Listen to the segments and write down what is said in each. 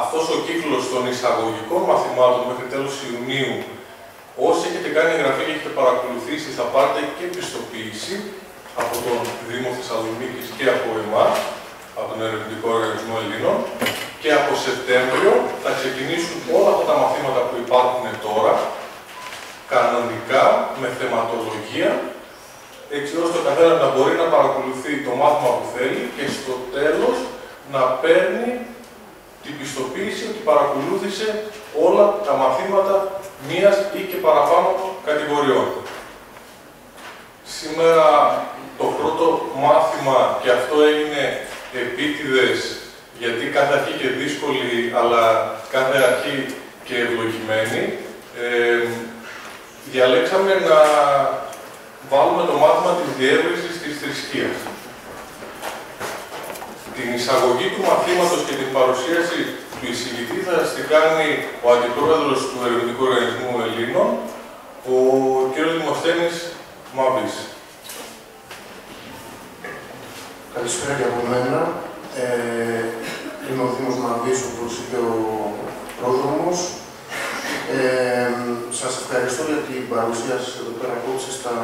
αυτός ο κύκλος των εισαγωγικών μαθημάτων μέχρι τέλος Ιουνίου, όσοι έχετε κάνει εγγραφή και έχετε παρακολουθήσει, θα πάρετε και πιστοποίηση από τον Δήμο Θεσσαλονίκης και από εμάς, από τον Ερευνητικό Οργανισμό Ελλήνων, και από Σεπτέμβριο θα ξεκινήσουν όλα αυτά τα μαθήματα που υπάρχουν τώρα, κανονικά, με θεματολογία, έτσι ώστε ο καθένας να μπορεί να παρακολουθεί το μάθημα που θέλει και στο τέλος να παίρνει την πιστοποίηση ότι παρακολούθησε όλα τα μαθήματα μίας ή και παραπάνω κατηγοριών. Σήμερα το πρώτο μάθημα, και αυτό έγινε επίτηδες, γιατί κάθε αρχή και δύσκολη, αλλά κάθε αρχή και ευλογημένη, ε, διαλέξαμε να βάλουμε το μάθημα της διεύρυνσης της θρησκείας. Την εισαγωγή του μαθήματος και την παρουσίαση του εισηγητή θα την κάνει ο Αντιπρόεδρος του Ερευνητικού Οργανισμού Ελλήνων, ο κ. Δημοσθένης Μαμπής. Καλησπέρα και από μένα. Ε, είμαι ο Δήμος Μαμπής, όπως είπε ο πρόδρομος. Ε, σας ευχαριστώ για την παρουσία σας εδώ πέρα απόψε στα,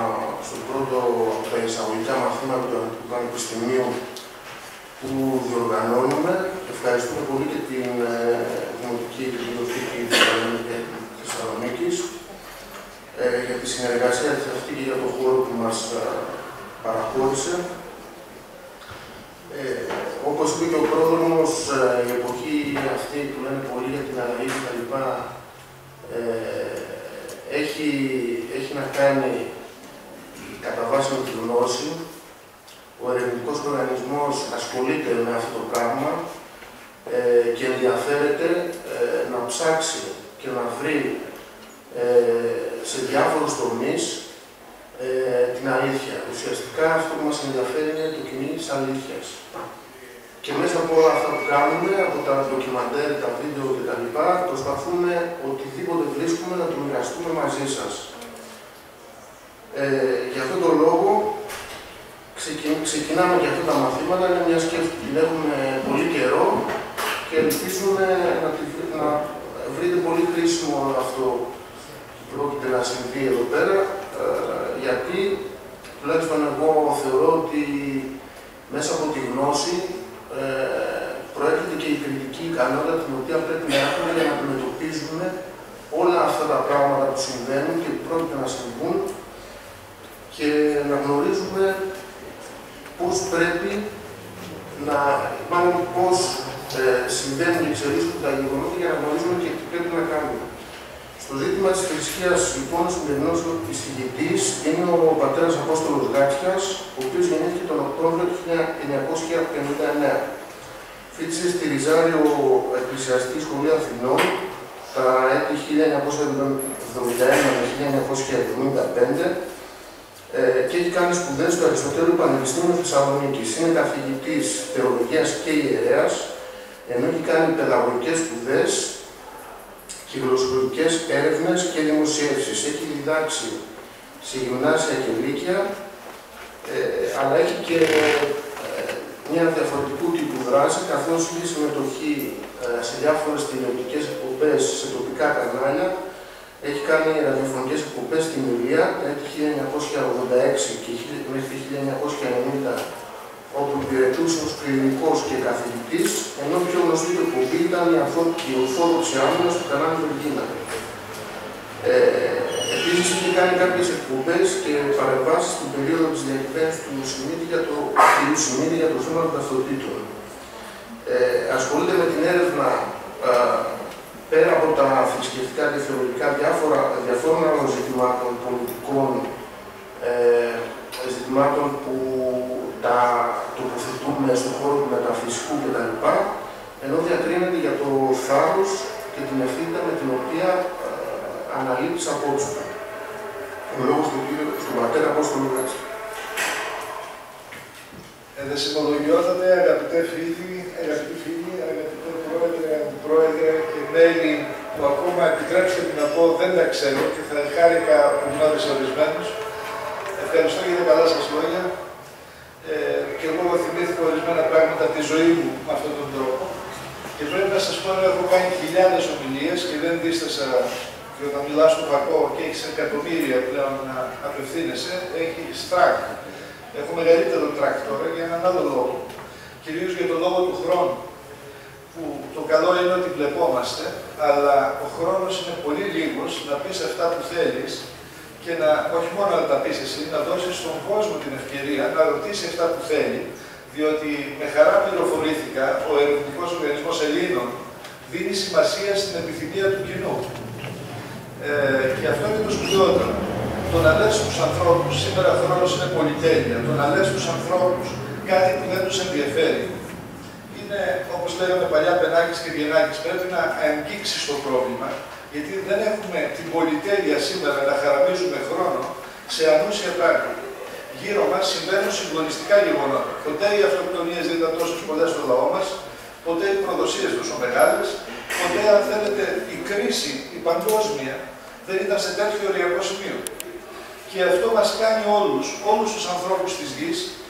στο πρώτο από τα εισαγωγικά μαθήματα του Ανατολικού Πανεπιστημίου που διοργανώνουμε. Ευχαριστούμε πολύ και την ε, Δημοτική Βιβλιοθήκη Θεσσαλονίκης ε, για τη συνεργασία αυτή και για τον χώρο που μας ε, παραχώρησε. Ε, όπως είπε και ο πρόδρομος, ε, η εποχή αυτή που λένε πολύ για την αλλαγή κτλ. Ε, έχει, έχει να κάνει κατά βάση με τη γνώση. Ο ερευνητικός οργανισμός ασχολείται με αυτό το πράγμα ε, και ενδιαφέρεται ε, να ψάξει και να βρει σε διάφορους τομείς την αλήθεια. Ουσιαστικά αυτό που μας ενδιαφέρει είναι το κυνήγι της αλήθειας. Και μέσα από όλα αυτά που κάνουμε, από τα ντοκιμαντέρ, τα βίντεο κτλ. προσπαθούμε οτιδήποτε βρίσκουμε να το μοιραστούμε μαζί σας. Ε, για αυτόν τον λόγο ξεκινάμε και αυτά τα μαθήματα, είναι μια σκέψη που την έχουμε πολύ καιρό και ελπίζουμε να, να βρείτε πολύ χρήσιμο αυτό που πρόκειται να συμβεί εδώ πέρα, ε, γιατί τουλάχιστον εγώ θεωρώ ότι μέσα από τη γνώση ε, προέρχεται και η κριτική ικανότητα την οποία πρέπει να έχουμε για να αντιμετωπίζουμε όλα αυτά τα πράγματα που συμβαίνουν και που πρόκειται να συμβούν και να γνωρίζουμε πώς πρέπει να, μάλλον πώς ε, συμβαίνουν και εξελίσσονται τα γεγονότα για να γνωρίζουμε και τι πρέπει να κάνουμε. Στο ζήτημα της θρησκείας, λοιπόν, ο σημερινός εισηγητής είναι ο πατέρας Απόστολος Γκάτσιας, ο οποίος γεννήθηκε τον Οκτώβριο του 1959. Φίτησε στη Ριζάριο Εκκλησιαστική Σχολή Αθηνών τα έτη 1971 με 1975 ε, και έχει κάνει σπουδές στο Αριστοτέλειο Πανεπιστήμιο Θεσσαλονίκης. Είναι καθηγητής θεολογίας και ιερέας, ενώ έχει κάνει παιδαγωγικές σπουδές και γλωσσολογικές έρευνες και δημοσίευσεις. Έχει διδάξει σε γυμνάσια και λύκεια, ε, αλλά έχει και ε, μια διαφορετικού τύπου δράση, καθώς έχει συμμετοχή ε, σε διάφορες τηλεοπτικές εκπομπές σε τοπικά κανάλια, Έχει κάνει ραδιοφωνικές εκπομπές στην Ηλία, το 1986 και μέχρι 1990, όπου υπηρετούσε ως κλινικός και καθηγητής, ενώ πιο γνωστή του εκπομπή ήταν η, η ορθόδοξη άμυνα του κανάλι Βεργίνα. Ε, Επίσης, είχε κάνει κάποιες εκπομπές και παρεμβάσεις στην περίοδο της διακυβέρνησης του Σιμίδη για το, για το θέμα των ταυτοτήτων. Ε, ασχολείται με την έρευνα πέρα από τα θρησκευτικά και θεωρητικά διάφορα, διαφόρων άλλων ζητημάτων πολιτικών, ε, ζητημάτων που τα τοποθετούμε στον χώρο του μεταφυσικού κτλ. ενώ διακρίνεται για το θάρρος και την ευθύνη με την οποία ε, αναλύει τις απόψεις του. Ο λόγος του κύριου, στον πατέρα Απόστολο Γκάτση. Εδεσιμολογιότατε, αγαπητέ φίλοι, αγαπητοί φίλοι, αγαπητέ πρόεδρε, αγαπητοί πρόεδρε και μέλη που ακόμα επιτρέψτε μου να πω δεν τα ξέρω και θα χάρηκα που γνώρισα ορισμένους. Ευχαριστώ για τα καλά σας λόγια. Ε, και εγώ θυμήθηκα ορισμένα πράγματα από τη ζωή μου με αυτόν τον τρόπο. Και πρέπει να σας πω ότι έχω κάνει χιλιάδες ομιλίες και δεν δίστασα και όταν μιλάς στο κακό και έχεις εκατομμύρια πλέον να απευθύνεσαι, έχει στράκ. Έχω μεγαλύτερο τρακ τώρα για έναν άλλο λόγο. Κυρίως για τον λόγο του χρόνου. Που το καλό είναι ότι βλεπόμαστε, αλλά ο χρόνος είναι πολύ λίγος να πεις αυτά που θέλεις και να, όχι μόνο να τα πεις εσύ, να δώσεις στον κόσμο την ευκαιρία να ρωτήσει αυτά που θέλει, διότι με χαρά πληροφορήθηκα, ο Ερευνητικός Οργανισμός Ελλήνων δίνει σημασία στην επιθυμία του κοινού. Ε, και αυτό είναι το σπουδαιότερο. Το να λες στους ανθρώπους, σήμερα ο χρόνος είναι πολυτέλεια, το να λες στους ανθρώπους κάτι που δεν τους ενδιαφέρει, είναι, όπως λέγαμε παλιά, Πενάκης και Βιενάκης, πρέπει να αγγίξει το πρόβλημα, γιατί δεν έχουμε την πολυτέλεια σήμερα να χαραμίζουμε χρόνο σε ανούσια πράγματα. Γύρω μας συμβαίνουν συγκλονιστικά γεγονότα. Ποτέ οι αυτοκτονίες δεν ήταν τόσο πολλές στο λαό μας, ποτέ οι προδοσίες τόσο μεγάλες, ποτέ, αν θέλετε, η κρίση, η παγκόσμια, δεν ήταν σε τέτοιο οριακό σημείο. Και αυτό μας κάνει όλους, όλους τους ανθρώπους της γης, ε,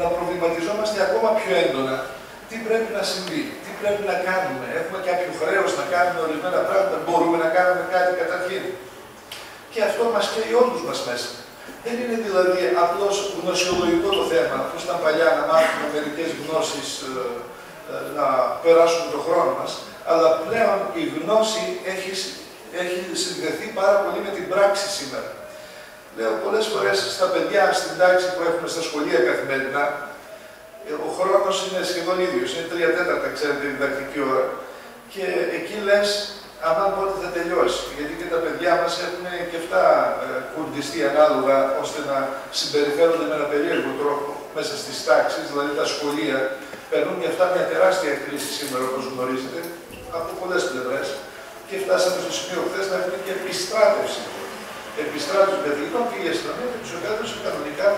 να προβληματιζόμαστε ακόμα πιο έντονα τι πρέπει να συμβεί, τι πρέπει να κάνουμε. Έχουμε κάποιο χρέος να κάνουμε ορισμένα πράγματα, μπορούμε να κάνουμε κάτι καταρχήν. Και αυτό μας καίει όλους μας μέσα. Δεν είναι δηλαδή απλώς γνωσιολογικό το θέμα, όπως ήταν παλιά να μάθουμε μερικές γνώσεις ε, ε, να περάσουμε τον χρόνο μας, αλλά πλέον η γνώση έχει έχει συνδεθεί πάρα πολύ με την πράξη σήμερα. Λέω πολλές φορές στα παιδιά στην τάξη που έχουμε στα σχολεία καθημερινά, ο χρόνος είναι σχεδόν ίδιος, είναι τρία τέταρτα, ξέρετε, η διδακτική ώρα. Και εκεί λες, αμάν πότε θα τελειώσει; Γιατί και τα παιδιά μας έχουν και αυτά ε, κουρδιστεί ανάλογα ώστε να συμπεριφέρονται με ένα περίεργο τρόπο μέσα στις τάξεις, δηλαδή τα σχολεία. Περνούν και αυτά μια τεράστια κρίση σήμερα, όπως γνωρίζετε, από πολλές πλευρές και φτάσαμε στο σημείο χθες να έχουμε και επιστράτευση. Επιστράτευση καθηγητών και η αστυνομία και τους εκπαίδευση κανονικά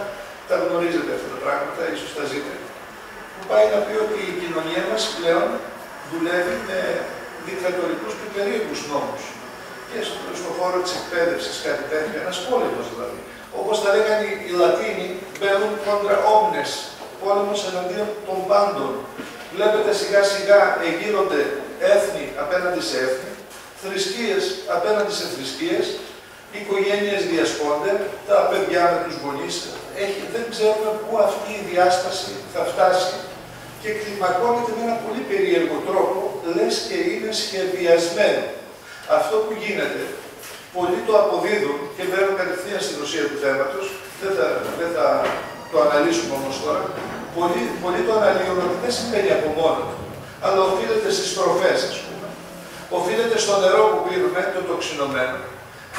τα γνωρίζετε αυτά τα πράγματα, ίσως τα ζείτε. Που πάει να πει ότι η κοινωνία μας πλέον δουλεύει με δικτατορικούς και περίεργους νόμους. Και στον χώρο της εκπαίδευσης, κάτι τέτοιο, ένας πόλεμος δηλαδή. Όπως τα λέγανε οι Λατίνοι, μπαίνουν κόντρα όμνε, πόλεμος εναντίον των πάντων. Βλέπετε σιγά σιγά εγείρονται έθνη απέναντι σε έθνη, θρησκείες απέναντι σε θρησκείες, οικογένειες διασπώνται, τα παιδιά με τους γονείς, έχει, δεν ξέρουμε πού αυτή η διάσταση θα φτάσει. Και κλιμακώνεται με ένα πολύ περίεργο τρόπο, λες και είναι σχεδιασμένο. Αυτό που γίνεται, πολλοί το αποδίδουν και μπαίνουν κατευθείαν στην ουσία του θέματος, δεν θα, δεν θα το αναλύσουμε όμως τώρα, πολλοί, πολλοί το αναλύουν ότι δεν συμβαίνει από μόνο του, αλλά οφείλεται στις στροφές, ας πούμε. Οφείλεται στο νερό που πίνουμε, το τοξινωμένο,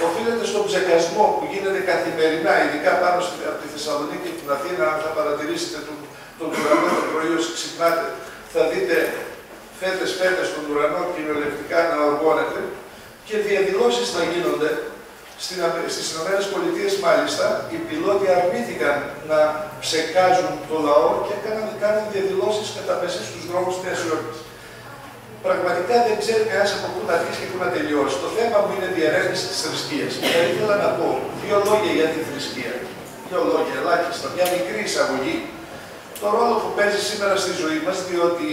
οφείλεται στον ψεκασμό που γίνεται καθημερινά, ειδικά πάνω στη, από τη Θεσσαλονίκη και την Αθήνα, αν θα παρατηρήσετε τον, τον ουρανό το πρωί όσοι ξυπνάτε, θα δείτε φέτες φέτες στον ουρανό κυριολεκτικά να οργώνεται και διαδηλώσεις θα γίνονται. Στις ΗΠΑ μάλιστα, οι πιλότοι αρνήθηκαν να ψεκάζουν το λαό και έκαναν, κάναν διαδηλώσεις κατά μεσής στους δρόμους της Νέας Υόρκης πραγματικά δεν ξέρει κανένας από πού να αρχίσει και πού να τελειώσει. Το θέμα μου είναι διερεύνηση της θρησκείας. Θα ήθελα να πω δύο λόγια για τη θρησκεία. Δύο λόγια, ελάχιστα, μια μικρή εισαγωγή. Το ρόλο που παίζει σήμερα στη ζωή μας, διότι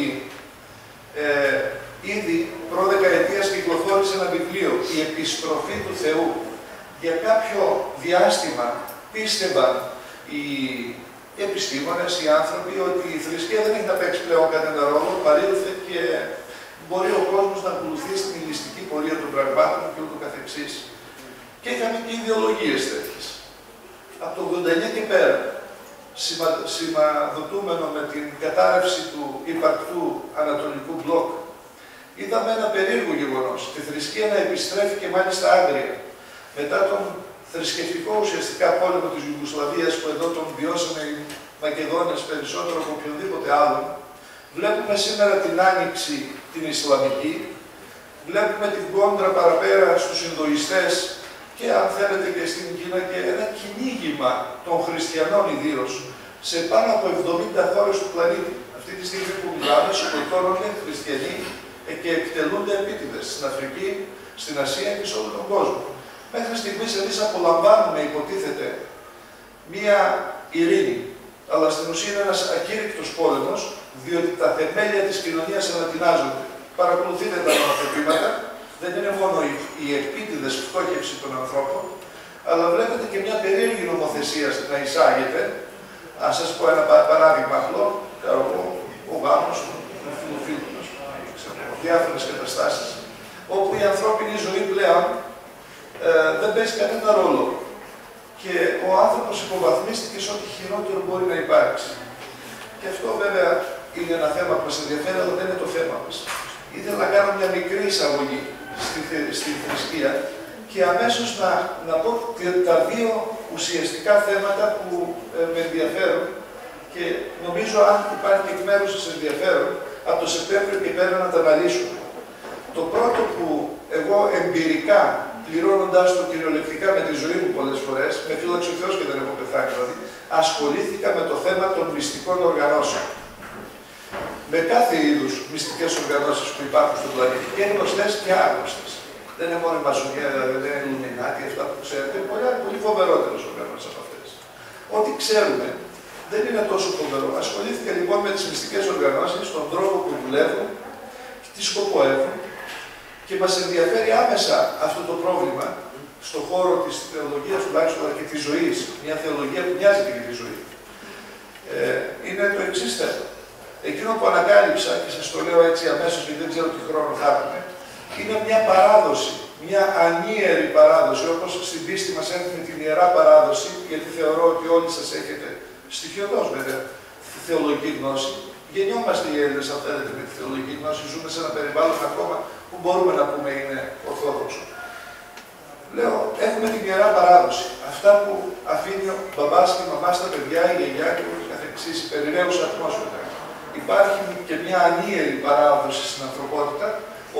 ε, Ήδη προδεκαετίας κυκλοφόρησε ένα βιβλίο, «Η επιστροφή του Θεού». Για κάποιο διάστημα πίστευαν οι επιστήμονες, οι άνθρωποι, ότι η θρησκεία δεν έχει να παίξει πλέον κανένα ρόλο, παρήλθε και μπορεί ο κόσμος να ακολουθήσει την ληστική πορεία των πραγμάτων και ούτω καθεξής. Και είχαμε και ιδεολογίες τέτοιες. Από το 89 και πέρα, σημα, σημαδοτούμενο με την κατάρρευση του υπαρκτού Ανατολικού Μπλοκ, είδαμε ένα περίεργο γεγονός, τη θρησκεία να επιστρέφει και μάλιστα άγρια. Μετά τον θρησκευτικό ουσιαστικά πόλεμο της Ιουγκοσλαβίας που εδώ τον βιώσανε οι Μακεδόνες περισσότερο από οποιονδήποτε άλλον, βλέπουμε σήμερα την άνοιξη την Ισλαμική, βλέπουμε την κόντρα παραπέρα στους Ινδοϊστές και αν θέλετε και στην Κίνα και ένα κυνήγημα των χριστιανών ιδίως σε πάνω από 70 χώρες του πλανήτη. Αυτή τη στιγμή που μιλάμε, σκοτώνονται χριστιανοί και εκτελούνται επίτηδες στην Αφρική, στην Ασία και σε όλο τον κόσμο. Μέχρι στιγμής εμείς απολαμβάνουμε, υποτίθεται, μία ειρήνη. Αλλά στην ουσία είναι ένας ακήρυκτος πόλεμος, διότι τα θεμέλια της κοινωνίας ανατινάζονται. Παρακολουθείτε τα νομοθετήματα, δεν είναι μόνο η, η επίτηδες φτώχευση των ανθρώπων, αλλά βλέπετε και μια περίεργη νομοθεσία να εισάγεται. Α σας πω ένα παράδειγμα απλό, ο γάμος του φιλοφίλου, διάφορες καταστάσεις, όπου η ανθρώπινη ζωή πλέον ε, δεν παίζει κανένα ρόλο. Και ο άνθρωπος υποβαθμίστηκε σε ό,τι χειρότερο μπορεί να υπάρξει. Και αυτό βέβαια είναι ένα θέμα που μας ενδιαφέρει, αλλά δεν είναι το θέμα μας. Ήθελα να κάνω μια μικρή εισαγωγή στη, στη θρησκεία και αμέσως να, να πω τα δύο ουσιαστικά θέματα που ε, με ενδιαφέρουν και νομίζω αν υπάρχει εκ μέρους σας ενδιαφέρον, από το Σεπτέμβριο και πέρα να τα αναλύσουμε. Το πρώτο που εγώ εμπειρικά πληρώνοντάς το κυριολεκτικά με τη ζωή μου πολλές φορές, με φύλαξε ο Θεό και δεν έχω πεθάνει δηλαδή, ασχολήθηκα με το θέμα των μυστικών οργανώσεων. Με κάθε είδους μυστικές οργανώσεις που υπάρχουν στον πλανήτη, και γνωστές και άγνωστες. Δεν είναι μόνο η Μασονία, δηλαδή δεν είναι Ιλουμινάτη, αυτά που ξέρετε, πολύ, πολύ φοβερότερες οργανώσεις από αυτές. Ό,τι ξέρουμε δεν είναι τόσο φοβερό. Ασχολήθηκα λοιπόν με τις μυστικές οργανώσεις, τον τρόπο που δουλεύουν, τι σκοπό έχουν και μας ενδιαφέρει άμεσα αυτό το πρόβλημα στον χώρο της θεολογίας τουλάχιστον και της ζωής, μια θεολογία που μοιάζει και με τη ζωή. Ε, είναι το εξής θέμα. Εκείνο που ανακάλυψα, και σας το λέω έτσι αμέσως γιατί δεν ξέρω τι χρόνο θα έχουμε, είναι μια παράδοση, μια ανίερη παράδοση, όπως στην πίστη μας έχουμε την Ιερά Παράδοση, γιατί θεωρώ ότι όλοι σας έχετε στοιχειοδός βέβαια τη θεολογική γνώση. Γεννιόμαστε οι Έλληνες, αν θέλετε, με τη θεολογική γνώση, ζούμε σε ένα περιβάλλον ακόμα που μπορούμε να πούμε είναι ορθόδοξο. Λέω, έχουμε την ιερά παράδοση. Αυτά που αφήνει ο μπαμπάς και η μαμά στα παιδιά, η γιαγιά και ούτω καθεξής, η περιραίουσα ατμόσφαιρα. Υπάρχει και μια ανίερη παράδοση στην ανθρωπότητα,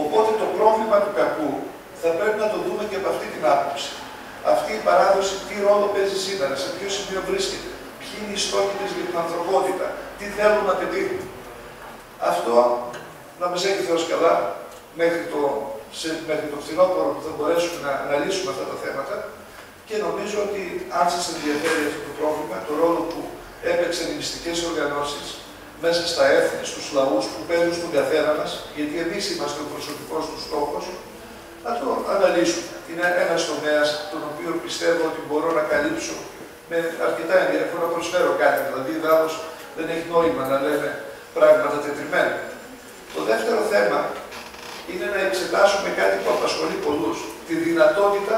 οπότε το πρόβλημα του κακού θα πρέπει να το δούμε και από αυτή την άποψη. Αυτή η παράδοση τι ρόλο παίζει σήμερα, σε ποιο σημείο βρίσκεται, ποιοι είναι οι στόχοι της για την ανθρωπότητα, τι θέλουν να πετύχουν. Αυτό να μας έχει Θεός καλά, μέχρι το, σε, μέχρι το φθινόπωρο που θα μπορέσουμε να αναλύσουμε αυτά τα θέματα και νομίζω ότι αν σας ενδιαφέρει αυτό το πρόβλημα, το ρόλο που έπαιξαν οι μυστικές οργανώσεις μέσα στα έθνη, στους λαούς που παίζουν στον καθένα μας, γιατί εμείς είμαστε ο προσωπικός τους στόχος, να το αναλύσουμε. Είναι ένας τομέας τον οποίο πιστεύω ότι μπορώ να καλύψω με αρκετά ενδιαφέρον να προσφέρω κάτι. Δηλαδή, δεν έχει νόημα να λέμε πράγματα τετριμένα. Το δεύτερο θέμα είναι να εξετάσουμε κάτι που απασχολεί πολλούς. Τη δυνατότητα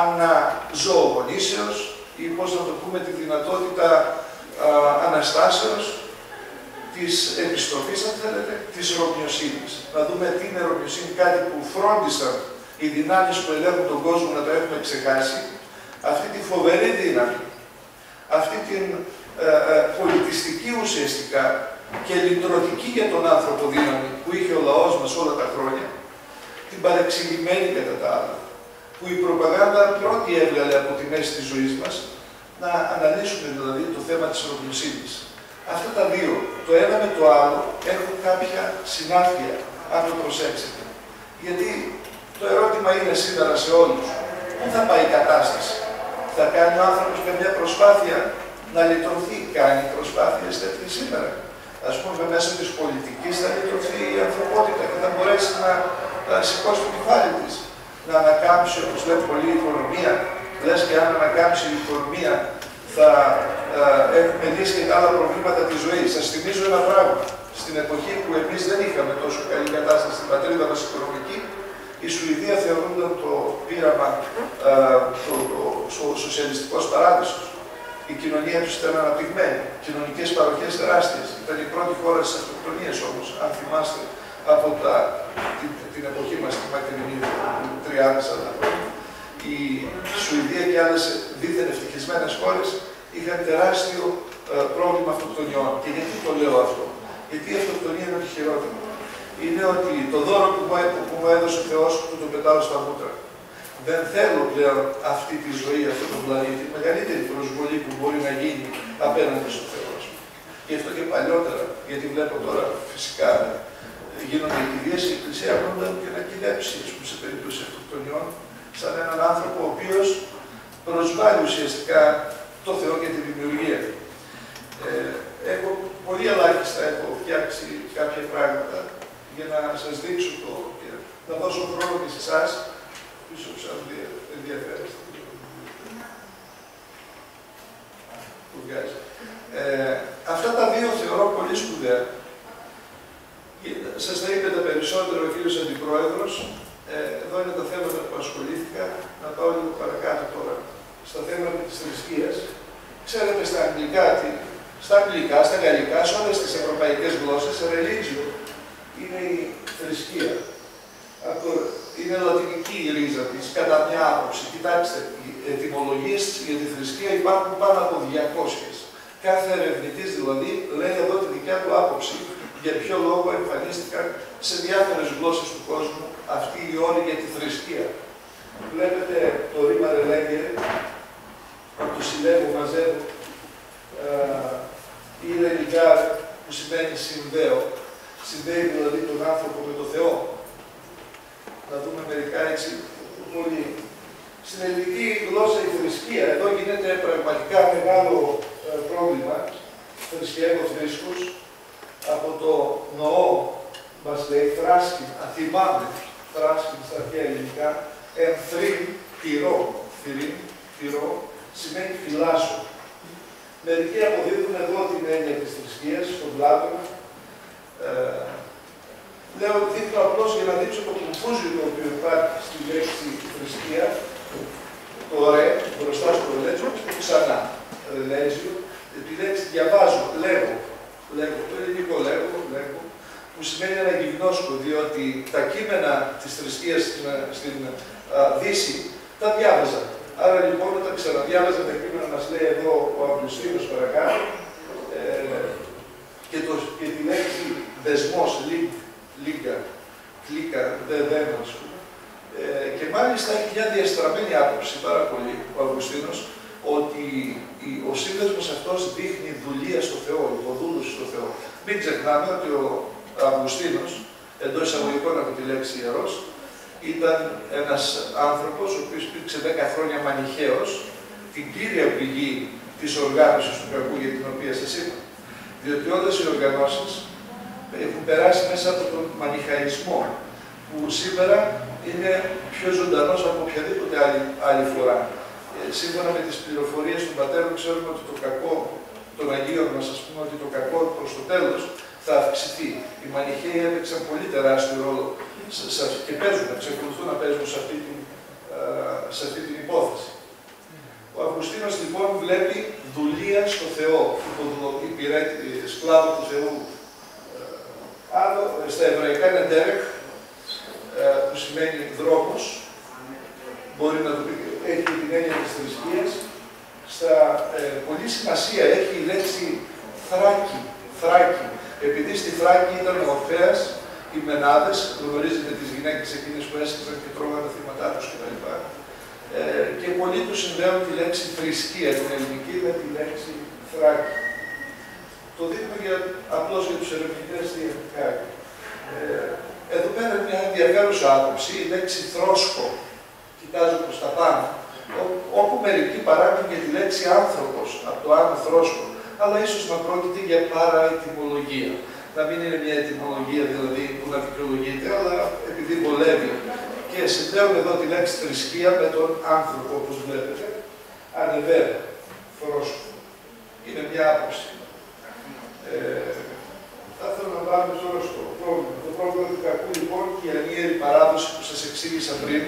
αναζωογονήσεως ή πώς να το πούμε, τη δυνατότητα α, αναστάσεως της επιστροφής, αν θέλετε, της ρωμιοσύνης. Να δούμε τι είναι ρωμιοσύνη, κάτι που φρόντισαν οι δυνάμεις που ελέγχουν τον κόσμο να το έχουμε ξεχάσει, αυτή τη φοβερή δύναμη, αυτή την ε, ε, πολιτιστική ουσιαστικά και λυτρωτική για τον άνθρωπο δύναμη που είχε ο λαός μας όλα τα χρόνια, την παρεξηγημένη κατά τα άλλα, που η προπαγάνδα πρώτη έβγαλε από τη μέση της ζωής μας, να αναλύσουμε δηλαδή το θέμα της ολοκληρωσύνης. Αυτά τα δύο, το ένα με το άλλο, έχουν κάποια συνάφεια, αν το προσέξετε. Γιατί το ερώτημα είναι σήμερα σε όλους, πού θα πάει η κατάσταση; Θα κάνει ο άνθρωπος μια προσπάθεια να λυτρωθεί, κάνει προσπάθειες τέτοιες σήμερα ας πούμε μέσω της πολιτικής θα λειτουργεί η ανθρωπότητα και θα μπορέσει να, να σηκώσει το κεφάλι της. Να ανακάμψει, όπως λέει πολύ, η οικονομία. Λες και αν ανακάμψει η οικονομία θα ε, έχουμε λύσει και τα άλλα προβλήματα της ζωής. Σας θυμίζω ένα πράγμα. Στην εποχή που εμείς δεν είχαμε τόσο καλή κατάσταση στην πατρίδα μας οικονομική, η Σουηδία θεωρούνταν το πείραμα, ε, το, το, το σοσιαλιστικός παράδεισος. Η κοινωνία τους ήταν αναπτυγμένη. Κοινωνικές παροχές τεράστιες. Ήταν η πρώτη χώρα στις αυτοκτονίες όμως, αν θυμάστε, από τα, την, την εποχή μας, τη μακρινή, 30-40 χρόνια. Η Σουηδία και άλλες δίθεν ευτυχισμένες χώρες είχαν τεράστιο ε, πρόβλημα αυτοκτονιών. Και γιατί το λέω αυτό, Γιατί η αυτοκτονία είναι το χειρότερο. Είναι ότι το δώρο που μου, που μου έδωσε ο Θεός, που το πετάω στα μούτρα, δεν θέλω πλέον αυτή τη ζωή, αυτό το πλανήτη, η μεγαλύτερη προσβολή που μπορεί να γίνει απέναντι στο Θεός. Και αυτό και παλιότερα, γιατί βλέπω τώρα φυσικά γίνονται κηδείες, η Εκκλησία ακόμα και να κυλέψει σε περίπτωση αυτοκτονιών, σαν έναν άνθρωπο ο οποίος προσβάλλει ουσιαστικά το Θεό και τη δημιουργία. Ε, έχω πολύ ελάχιστα έχω φτιάξει κάποια πράγματα για να σας δείξω το και να δώσω χρόνο και σε εσάς πίσω που σας ενδιαφέρει. Που βγάζει. Ε, αυτά τα δύο θεωρώ πολύ σπουδαία. Σας τα είπε τα περισσότερο ο κύριος Αντιπρόεδρος. Ε, εδώ είναι τα θέματα που ασχολήθηκα. Να πάω λίγο παρακάτω τώρα στα θέματα της θρησκείας. Ξέρετε στα αγγλικά, στα αγγλικά, στα γαλλικά, σε όλες τις ευρωπαϊκές γλώσσες, religion είναι η θρησκεία είναι λατινική η ρίζα της, κατά μια άποψη. Κοιτάξτε, οι ετοιμολογίες για τη θρησκεία υπάρχουν πάνω από 200. Κάθε ερευνητής δηλαδή λέει εδώ τη δικιά του άποψη για ποιο λόγο εμφανίστηκαν σε διάφορες γλώσσες του κόσμου αυτοί οι όροι για τη θρησκεία. Βλέπετε το ρήμα ρελέγγε, από το συλλέγω, μαζεύω, ή ρελιγκάρ, που σημαίνει συνδέω. Συνδέει δηλαδή τον άνθρωπο με τον Θεό να δούμε μερικά έτσι πολύ. Στην ελληνική γλώσσα η θρησκεία, εδώ γίνεται πραγματικά μεγάλο ε, πρόβλημα. Θρησκεύω θρήσκους, από το νοό μας λέει θράσκιν, αθυμάμαι, θράσκιν στα αρχαία ελληνικά, εμθρήν, τυρό, θηρήν, τυρό, σημαίνει φυλάσσο. Μερικοί αποδίδουν εδώ την έννοια της θρησκείας, στον Πλάτωνα, ε, Λέω δείχνω απλώς για να δείξω το κουμφούζιο το οποίο υπάρχει στη λέξη θρησκεία, το ρε, μπροστά στο ρελέτζιο και ξανά. Ρελέτζιο, τη λέξη διαβάζω, λέγω, λέγω, το ελληνικό λέγω, λέγω, που σημαίνει ένα γυμνόσκο, διότι τα κείμενα της θρησκείας στην, στην α, Δύση τα διάβαζα. Άρα λοιπόν όταν ξαναδιάβαζα τα κείμενα μας λέει εδώ ο Αυγουστίνος παρακάτω ε, και, το, και τη λέξη δεσμός, link, λίγκα, κλίκα, δεν ας πούμε. Ε, και μάλιστα έχει μια διαστραμμένη άποψη πάρα πολύ ο Αυγουστίνος ότι ο σύνδεσμος αυτός δείχνει δουλεία στο Θεό, υποδούλωση στο Θεό. Μην ξεχνάμε ότι ο Αυγουστίνος, εντός εισαγωγικών από τη λέξη ιερός, ήταν ένας άνθρωπος ο οποίος υπήρξε 10 χρόνια μανιχαίος, την κύρια πηγή της οργάνωσης του κακού για την οποία σας είπα. Διότι όλες οι οργανώσεις έχουν περάσει μέσα από τον μανιχαϊσμό, που σήμερα είναι πιο ζωντανός από οποιαδήποτε άλλη, άλλη φορά. Ε, σύμφωνα με τις πληροφορίες των πατέρων, ξέρουμε ότι το κακό των Αγίων μας, ας πούμε, ότι το κακό προς το τέλος θα αυξηθεί. Οι Μανιχαίοι έπαιξαν πολύ τεράστιο ρόλο και παίζουν, εξακολουθούν να παίζουν σε αυτή την, σε αυτή την υπόθεση. Ο Αυγουστίνος λοιπόν βλέπει δουλεία στο Θεό, υπηρέτη, σκλάβο του Θεού, Άλλο στα εβραϊκά είναι derek, ε, που σημαίνει δρόμος, μπορεί να το πει, έχει την έννοια της θρησκείας. Στα, ε, πολύ σημασία έχει η λέξη θράκη, θράκη. Επειδή στη Θράκη ήταν ο Ορφέας, οι Μενάδες, γνωρίζετε τις γυναίκες εκείνες που έσκυζαν και τρώγαν τα θύματά τους κτλ. Ε, και πολλοί τους συνδέουν τη λέξη θρησκεία, την ελληνική, με τη λέξη θράκη. Το δείχνω για, απλώς για τους ερευνητές τι κάνει. Ε, εδώ πέρα είναι μια ενδιαφέρουσα άποψη, η λέξη θρόσκο, κοιτάζω προς τα πάνω, όπου μερικοί παράγουν και τη λέξη άνθρωπος, από το άνω θρόσκο. Αλλά ίσως να πρόκειται για παραετοιμολογία. Να μην είναι μια ετοιμολογία δηλαδή που να δικαιολογείται, αλλά επειδή βολεύει. Και συνδέουμε εδώ τη λέξη θρησκεία με τον άνθρωπο, όπως βλέπετε, ανεβαίνει, φρόσκο. Είναι μια άποψη. Ε, θα ήθελα να πάμε τώρα στο πρόβλημα. Το πρόβλημα του κακού λοιπόν και η ανίερη παράδοση που σας εξήγησα πριν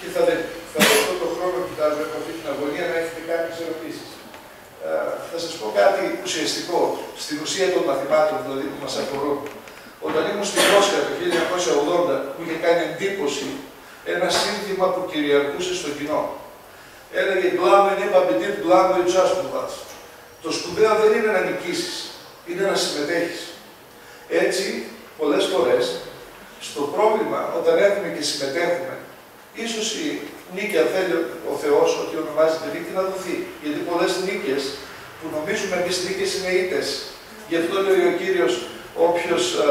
και θα, δε, θα δεχτώ το χρόνο που κοιτάζω από αυτή την αγωνία να έχετε κάποιες ερωτήσεις. Ε, θα σας πω κάτι ουσιαστικό, στην ουσία των μαθημάτων δηλαδή που μας αφορούν. Όταν ήμουν στη Μόσχα το 1980 που είχε κάνει εντύπωση ένα σύνθημα που κυριαρχούσε στο κοινό. Έλεγε «Γκλάμεν είπα μπεντήρ γκλάμεν Το σπουδαίο δεν είναι να νικήσεις, είναι να συμμετέχεις. Έτσι, πολλές φορές, στο πρόβλημα όταν έχουμε και συμμετέχουμε, ίσως η νίκη, αν θέλει ο Θεός, ότι ονομάζεται νίκη, να δοθεί. Γιατί πολλές νίκες που νομίζουμε εμείς νίκες είναι ήτες. Γι' αυτό λέει ο Κύριος, όποιος α,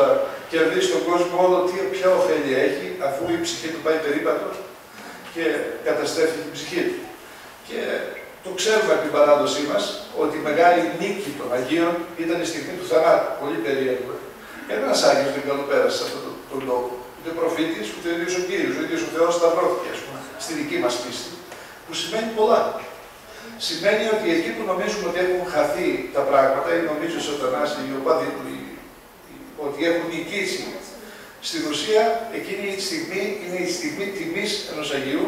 κερδίσει τον κόσμο όλο, τι, ποια ωφέλεια έχει, αφού η ψυχή του πάει περίπατος και καταστρέφει την ψυχή του. Και το ξέρουμε από την παράδοσή μας, ότι η μεγάλη νίκη των Αγίων ήταν η στιγμή του θανάτου. Πολύ περίεργο. Κανένα Άγιος δεν καλοπέρασε σε αυτόν τον, τον λόγο. Ούτε προφήτης, ούτε ο ίδιος ο κύριος. Ο ίδιος ο Θεός σταυρώθηκε, ας πούμε, στη δική μας πίστη. Που σημαίνει πολλά. Σημαίνει ότι εκεί που νομίζουμε ότι έχουν χαθεί τα πράγματα, ή νομίζω ο Σατανάς, οι οπαδοί του, ότι έχουν νικήσει, στην ουσία εκείνη η στιγμή είναι η στιγμή τιμής ενός Αγίου,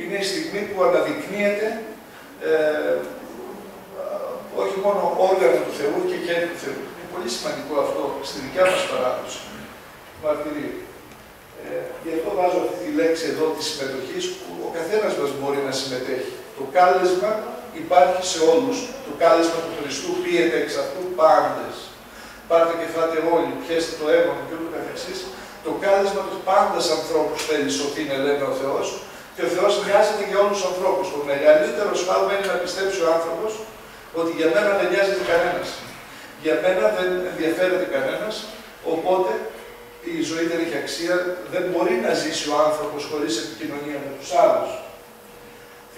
είναι η στιγμή που αναδεικνύεται ε, όχι μόνο όργανο του Θεού και χέρι του Θεού πολύ σημαντικό αυτό στη δικιά μας παράδοση μαρτυρίου. Ε, γι' αυτό βάζω αυτή τη λέξη εδώ της συμμετοχής που ο καθένας μας μπορεί να συμμετέχει. Το κάλεσμα υπάρχει σε όλους. Το κάλεσμα του Χριστού πίεται εξ αυτού πάντες. Πάρτε και φάτε όλοι, πιέστε το αίμα και ούτω καθεξής. Το κάλεσμα του πάντας ανθρώπους θέλει σωθεί, λένε ο Θεός, και ο Θεός νοιάζεται για όλους τους ανθρώπους. Το μεγαλύτερο σφάλμα είναι να πιστέψει ο άνθρωπος ότι για μένα δεν νοιάζεται κανένας. Για μένα δεν ενδιαφέρεται κανένας, οπότε η ζωή δεν έχει αξία, δεν μπορεί να ζήσει ο άνθρωπος χωρίς επικοινωνία με τους άλλους.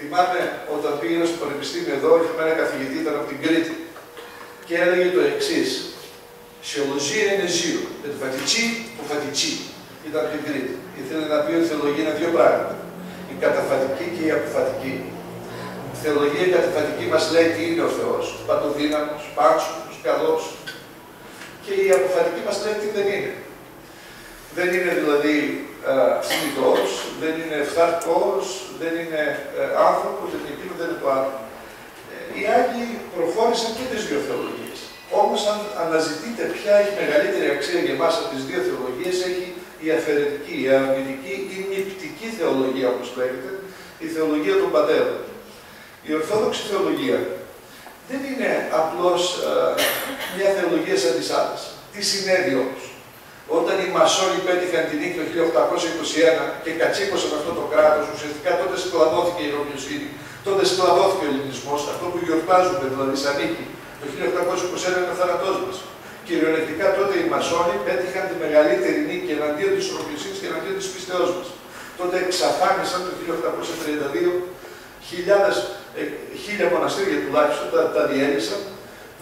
Θυμάμαι όταν πήγαινα στο Πανεπιστήμιο εδώ, είχαμε ένα καθηγητή, ήταν από την Κρήτη, και έλεγε το εξής. Σιολογία είναι ζύο. Με το φατιτσί, που φατιτσί. Ήταν από την Κρήτη. Ήθελε να πει ότι η θεολογία είναι δύο πράγματα. Η καταφατική και η αποφατική. Η θεολογία η καταφατική μας λέει τι είναι ο Θεός. Παντοδύναμος, πάτσο, καλός. Και η αποφατική μας λέει τι δεν είναι. Δεν είναι δηλαδή ε, δεν είναι ευθάρτος, δεν είναι ε, άνθρωπος, δεν είναι εκείνο, δεν είναι το άλλο. Ε, οι Άγιοι προχώρησαν και τις δύο θεολογίες. Όμως αν αναζητείτε ποια έχει μεγαλύτερη αξία για εμάς από τις δύο θεολογίες, έχει η αφαιρετική, η αρνητική ή νηπτική θεολογία, όπως λέγεται, η θεολογία των πατέρων. Η Ορθόδοξη θεολογία δεν είναι απλώς ε, μια θεολογία σαν τις άλλες. Τι συνέβη όμως; Όταν οι Μασόνοι πέτυχαν την νίκη το 1821 και κατσίκωσαν αυτό το κράτος, ουσιαστικά τότε σκλαβώθηκε η Ρωμιοσύνη, τότε σκλαβώθηκε ο Ελληνισμός, αυτό που γιορτάζουμε δηλαδή σαν νίκη. Το 1821 είναι ο θάνατός μας. Κυριολεκτικά τότε οι Μασόνοι πέτυχαν τη μεγαλύτερη νίκη εναντίον της Ρωμιοσύνης και εναντίον της πίστεώς μας. Τότε εξαφάνισαν το 1832 χιλιάδες ε, χίλια μοναστήρια τουλάχιστον τα, τα διέλυσαν.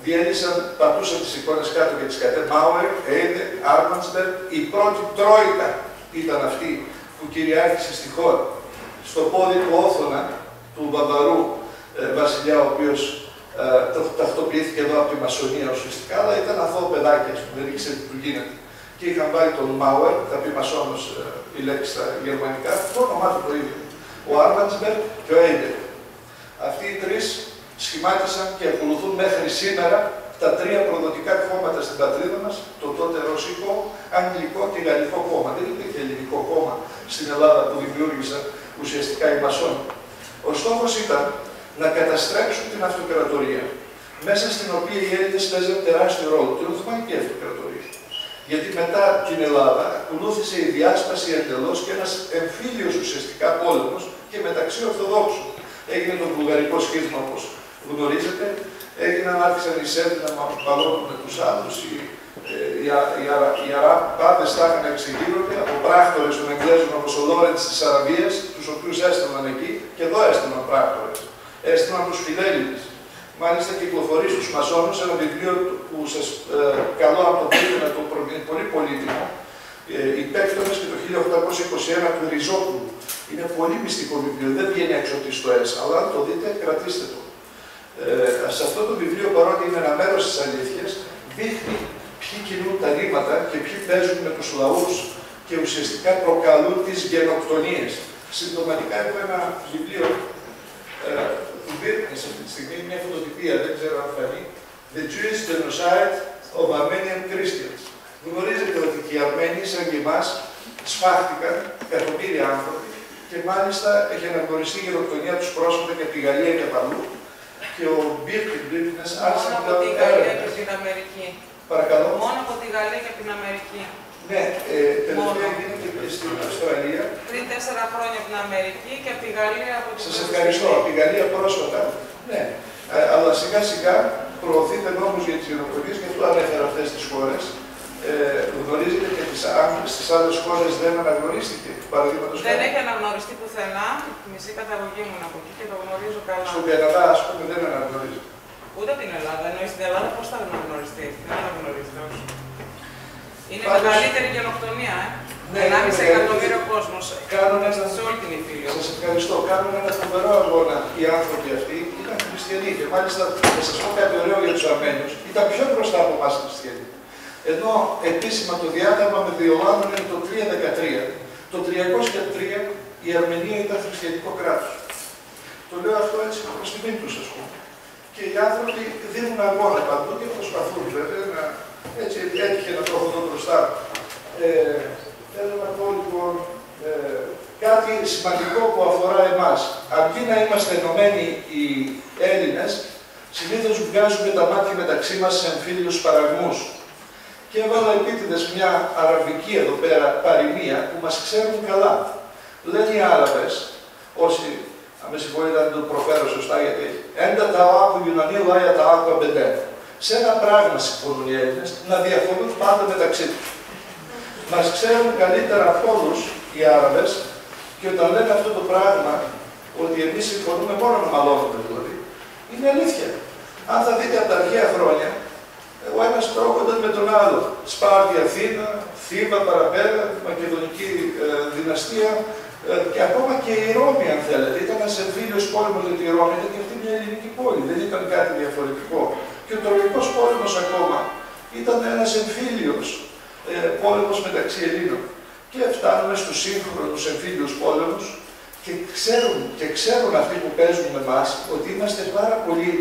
Διέλυσαν, πατούσαν τις εικόνες κάτω και τις κατέ. Μάουερ, Έιντε, Άρμανσμπεργκ. Η πρώτη τρόικα ήταν αυτή που κυριάρχησε στη χώρα. Στο πόδι του Όθωνα, του Βαβαρού ε, βασιλιά, ο οποίος ε, ταυτοποιήθηκε εδώ από τη Μασονία ουσιαστικά, αλλά ήταν αθώο παιδάκι, που δεν ήξερε τι του γίνεται. Και είχαν βάλει τον Μάουερ, θα πει Μασόνος ε, η λέξη στα γερμανικά, το όνομά του το ίδιο. Ο Άρμανσμπεργκ και ο Έιντερ. Αυτοί οι τρεις σχημάτισαν και ακολουθούν μέχρι σήμερα τα τρία προδοτικά κόμματα στην πατρίδα μας, το τότε ρωσικό, αγγλικό και γαλλικό κόμμα. Δεν υπήρχε ελληνικό κόμμα στην Ελλάδα που δημιούργησαν ουσιαστικά οι Μασόνοι. Ο στόχος ήταν να καταστρέψουν την αυτοκρατορία, μέσα στην οποία οι Έλληνες παίζαν τεράστιο ρόλο, την Οθωμανική Αυτοκρατορία. Γιατί μετά την Ελλάδα ακολούθησε η διάσπαση εντελώς και ένας εμφύλιος ουσιαστικά πόλεμος και μεταξύ Ορθοδόξων έγινε το βουλγαρικό σχήμα όπως γνωρίζετε, έγιναν, άρχισαν οι Σέρβοι να παλώνουν με τους άλλους, οι, ε, οι, οι, οι Αράπάδε τα είχαν εξηγήνονται από πράκτορες των Εγγλέζων όπως ο Λόρεντς της Αραβίας, τους οποίους έστειλαν εκεί και εδώ έστειλαν πράκτορες. Έστειλαν τους Φιδέλιδες Μάλιστα κυκλοφορείς στους Μασόνους ένα βιβλίο που σας ε, καλώ να το δείτε, να το προτείνει, πολύ πολύτιμο. Ε, οι Πέκτονες και το 1821 του Ριζόπουλου. Είναι πολύ μυστικό βιβλίο, δεν βγαίνει έξω από το ΕΣ, αλλά αν το δείτε, κρατήστε το. Ε, σε αυτό το βιβλίο, παρότι είναι ένα μέρος της αλήθειας, δείχνει ποιοι κινούν τα ρήματα και ποιοι παίζουν με τους λαούς και ουσιαστικά προκαλούν τις γενοκτονίες. Συμπτωματικά έχω ένα βιβλίο ε, του σε αυτή τη στιγμή, μια φωτοτυπία, δεν ξέρω αν φανεί, The Jewish Genocide of Armenian Christians. Γνωρίζετε ότι και οι Αρμένοι, σαν και εμάς, σφάχτηκαν εκατομμύρια άνθρωποι και μάλιστα έχει αναγνωριστεί η γενοκτονία τους πρόσφατα και από τη Γαλλία και από αλλού. Και ο Μπίρκιν Μπίρκιν άρχισε να από τη Γαλλία και την Αμερική. Παρακαλώ. Μόνο από τη Γαλλία και την Αμερική. Ναι, ε, τελευταία γίνεται και στην Αυστραλία. Πριν τέσσερα χρόνια από την Αμερική και από τη Γαλλία από την Σας ευχαριστώ. Από τη Γαλλία πρόσφατα. Ναι. Ε, αλλά σιγά σιγά προωθείται νόμος για τις γενοκτονίες και αυτό ανέφερα αυτές τις χώρες. Ε, γνωρίζετε και τις, αν στις άλλες χώρες δεν αναγνωρίστηκε, παραδείγματος Δεν έχει αναγνωριστεί πουθενά. Μισή καταγωγή μου από εκεί και το γνωρίζω καλά. Στον Καναδά, ας πούμε, δεν αναγνωρίζεται. Ούτε την Ελλάδα. Ενώ στην Ελλάδα πώς θα αναγνωριστεί; Δεν αναγνωρίζεται όχι. Είναι Πάντως- μεγαλύτερη γενοκτονία, ε. Ναι, 1,5 είναι εκατομμύριο κόσμος. Κάνουν ένα- σε όλη την Ιφίλιο. Σας ευχαριστώ. Κάνουν ένα φοβερό αγώνα οι άνθρωποι αυτοί. Ήταν χριστιανοί και μάλιστα θα σας πω κάτι ωραίο για τους Αρμένιους. Ήταν πιο μπροστά από εμάς οι χριστιανοί. Ενώ επίσημα το διάταγμα με διολάνων είναι το 313. Το 303 η Αρμενία ήταν χριστιανικό κράτος. Το λέω αυτό έτσι προς τιμή τους, ας πούμε. Και οι άνθρωποι δίνουν αγώνα παντού και προσπαθούν βέβαια να... Έτσι έτυχε να το έχω εδώ μπροστά. Ε, θέλω να πω λοιπόν ε, κάτι σημαντικό που αφορά εμάς. Αντί να είμαστε ενωμένοι οι Έλληνες, συνήθως βγάζουμε τα μάτια μεταξύ μας σε εμφύλιους παραγμούς. Και έβαλα επίτηδες μια αραβική εδώ πέρα παροιμία που μας ξέρουν καλά. Λένε οι Άραβες, όσοι, αν με συγχωρείτε αν το προφέρω σωστά γιατί έντα τα άκου Ιουνανή λάια τα άκου αμπεντέ. Σε ένα πράγμα συμφωνούν οι Έλληνες, να διαφωνούν πάντα μεταξύ τους. Μας ξέρουν καλύτερα από όλους οι Άραβες και όταν λένε αυτό το πράγμα, ότι εμείς συμφωνούμε μόνο να μαλώνουμε δηλαδή, είναι αλήθεια. Αν θα δείτε από τα αρχαία χρόνια, ο ένας τρώγονταν με τον άλλο. Σπάρτη Αθήνα, Θήβα παραπέρα, Μακεδονική ε, δυναστεία ε, και ακόμα και η Ρώμη, αν θέλετε. Ήταν ένας εμφύλιος πόλεμος για τη Ρώμη, ήταν και αυτή μια ελληνική πόλη, δεν ήταν κάτι διαφορετικό. Και ο Τροϊκός πόλεμος ακόμα ήταν ένας εμφύλιος ε, πόλεμος μεταξύ Ελλήνων. Και φτάνουμε στους σύγχρονους εμφύλιους πόλεμους και ξέρουν, και ξέρουν αυτοί που παίζουν με εμάς ότι είμαστε πάρα πολύ,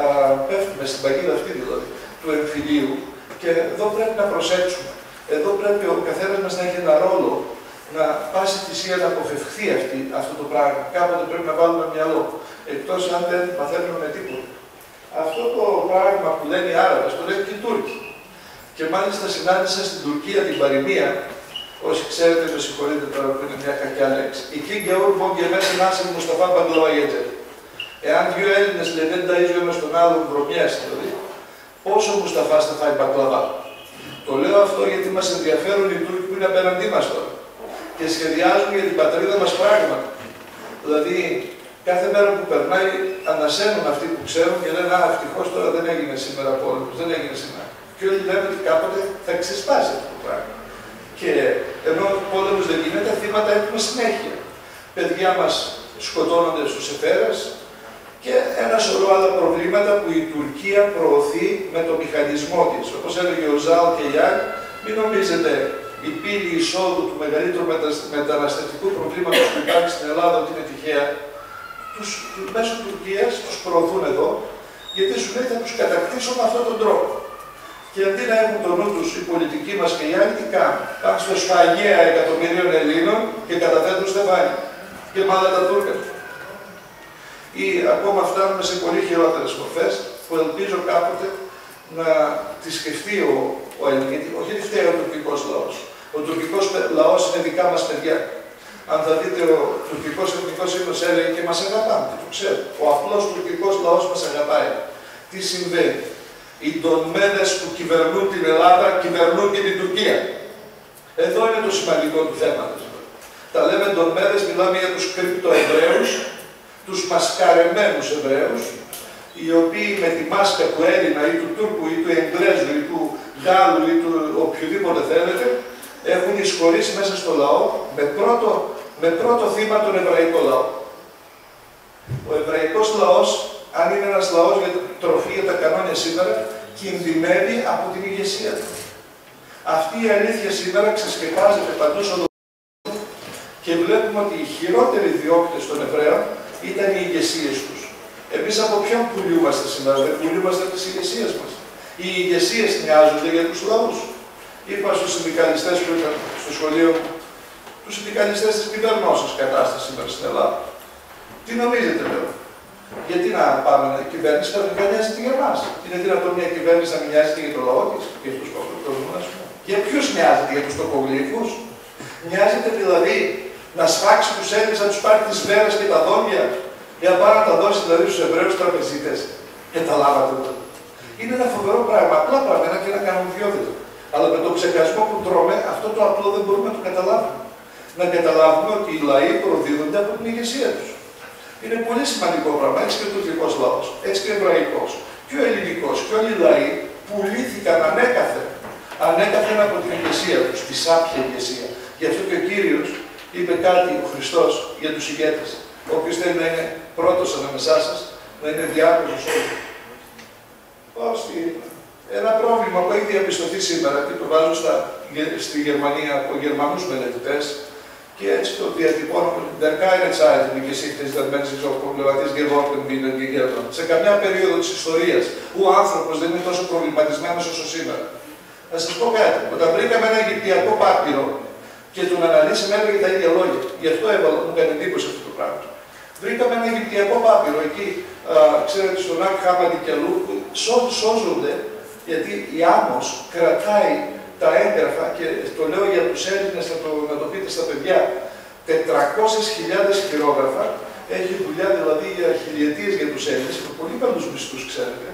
α, πέφτουμε στην παγίδα αυτή δηλαδή, του εμφυλίου και εδώ πρέπει να προσέξουμε. Εδώ πρέπει ο καθένας μας να έχει ένα ρόλο να πάσει θυσία να αποφευχθεί αυτή, αυτό το πράγμα. Κάποτε πρέπει να βάλουμε μυαλό, εκτός αν δεν μαθαίνουμε με τίποτα. Αυτό το πράγμα που λένε οι Άραβες, το λένε και οι Τούρκοι. Και μάλιστα συνάντησα στην Τουρκία την παροιμία, όσοι ξέρετε, με συγχωρείτε τώρα που είναι μια κακιά λέξη. Η King Georg von Gemessen Νάσερ Μουσταφά Μπαγκλωαγέτζερ. Εάν δύο Έλληνες λένε δεν ταΐζει ο ένας τον άλλον βρωμιές, δηλαδή, πόσο Μουσταφά θα φάει μπακλαβά. Το λέω αυτό γιατί μας ενδιαφέρουν οι Τούρκοι που είναι απέναντί μας τώρα. Και σχεδιάζουν για την πατρίδα μας πράγματα. Δηλαδή, κάθε μέρα που περνάει, ανασένουν αυτοί που ξέρουν και λένε Α, ευτυχώς τώρα δεν έγινε σήμερα πόλεμο, δεν έγινε σήμερα. Και όλοι λένε ότι κάποτε θα ξεσπάσει αυτό το πράγμα. Και ενώ ο πόλεμος δεν γίνεται, θύματα έχουμε συνέχεια. Παιδιά μας σκοτώνονται στους εφαίρε και ένα σωρό άλλα προβλήματα που η Τουρκία προωθεί με το μηχανισμό της. Όπως έλεγε ο Ζάου και οι άλλοι, μην νομίζετε η πύλη εισόδου του μεγαλύτερου μεταναστευτικού προβλήματος που υπάρχει στην Ελλάδα ότι είναι τυχαία. Τους, μέσω Τουρκίας τους προωθούν εδώ, γιατί σου λέει θα τους κατακτήσω με αυτόν τον τρόπο. Και αντί να έχουν το νου τους οι πολιτικοί μας και οι άλλοι, τι κάνουν; Πάνε στο σφαγέα εκατομμυρίων Ελλήνων και καταθέτουν στεφάνι. Και μάλλον τα Τούρκα. Ή ακόμα φτάνουμε σε πολύ χειρότερες μορφές, που ελπίζω κάποτε να τη σκεφτεί ο, ο Ελληνικός, όχι τι φταίει ο τουρκικός λαός. Ο τουρκικός λαός είναι δικά μας παιδιά. Αν θα δείτε, ο τουρκικός εθνικός ύμνο έλεγε και μας αγαπάμε, το ξέρω. Ο απλός τουρκικός λαός μας αγαπάει. Τι συμβαίνει; Οι ντονμένες που κυβερνούν την Ελλάδα κυβερνούν και την Τουρκία. Εδώ είναι το σημαντικό του θέματος. Τα λέμε ντονμένες, μιλάμε για τους κρυπτοεβραίους, τους μασκαρεμένου Εβραίους, οι οποίοι με τη μάσκα του Έλληνα ή του Τούρκου ή του Εγγλέζου ή του Γάλλου ή του οποιοδήποτε θέλετε, έχουν εισχωρήσει μέσα στο λαό με πρώτο, με πρώτο θύμα τον εβραϊκό λαό. Ο εβραϊκός λαός, αν είναι ένας λαός για τροφή για τα κανόνια σήμερα, κινδυνεύει από την ηγεσία του. Αυτή η αλήθεια σήμερα ξεσκεπάζεται παντού στον και βλέπουμε ότι οι χειρότεροι διώκτες των Εβραίων ήταν οι ηγεσίες τους. Εμείς από ποιον πουλιούμαστε σήμερα, δεν πουλιούμαστε από τις ηγεσίες μας. Οι ηγεσίες νοιάζονται για τους λαούς. Είπα στους συνδικαλιστές που ήταν στο σχολείο μου, τους συνδικαλιστές της κυβερνώσεω κατάστασης σήμερα στην Ελλάδα. Τι νομίζετε, λέω. Γιατί να πάμε, η κυβέρνηση να νοιάζεται για εμά. Είναι δυνατόν μια κυβέρνηση να μην νοιάζεται για το λαό της, για τους κομμουνιστέ. Για ποιους νοιάζεται, για τους τοκογλύφου. Νοιάζεται δηλαδή να σφάξει τους Έλληνες, να τους πάρει τις βέρε και τα δόντια για να πάει να τα δώσει δηλαδή στους Εβραίους τραπεζίτες. Καταλάβατε το. Είναι ένα φοβερό πράγμα. Απλά πράγματα και ένα κανονιδιότητα. Αλλά με τον ψεκασμό που τρώμε, αυτό το απλό δεν μπορούμε να το καταλάβουμε. Να καταλάβουμε ότι οι λαοί προδίδονται από την ηγεσία τους. Είναι πολύ σημαντικό πράγμα. Έτσι και ο τουρκικός λαός, έτσι και ο εβραϊκός, και ο ελληνικός, και όλοι οι λαοί πουλήθηκαν ανέκαθεν. Ανέκαθεν από την ηγεσία τους, τη σάπια ηγεσία. Γι' αυτό και ο κύριος είπε κάτι ο Χριστός για τους ηγέτες. Ο οποίος θέλει να είναι πρώτος ανάμεσά σας, να είναι διάκοσο όλων. Πάω στη... Ένα πρόβλημα που έχει διαπιστωθεί σήμερα και το βάζω στα, στη Γερμανία από Γερμανούς μελετητές και έτσι το διατυπώνω με την Τερκάινε Zeitung και εσύ χθε δεν μένει ο προβληματή Γεβόρτεν Μπίνεν και Γέρτον. Σε καμιά περίοδο της ιστορίας ο άνθρωπος δεν είναι τόσο προβληματισμένος όσο σήμερα. Θα σας πω κάτι. Όταν βρήκαμε ένα Αιγυπτιακό πάπυρο και τον αναλύσαμε έλεγε τα ίδια λόγια. Γι' αυτό έβαλα, μου έκανε εντύπωση αυτό το πράγμα. Βρήκαμε ένα Αιγυπτιακό πάπυρο εκεί, α, ξέρετε, στον Ακ Χάμαντι και αλλού, σώζονται γιατί η άμμος κρατάει τα έγγραφα και το λέω για τους Έλληνες, να το, να το πείτε στα παιδιά, 400.000 χειρόγραφα, έχει δουλειά δηλαδή για χιλιετίες για τους Έλληνες, με πολύ καλούς μισθούς ξέρετε,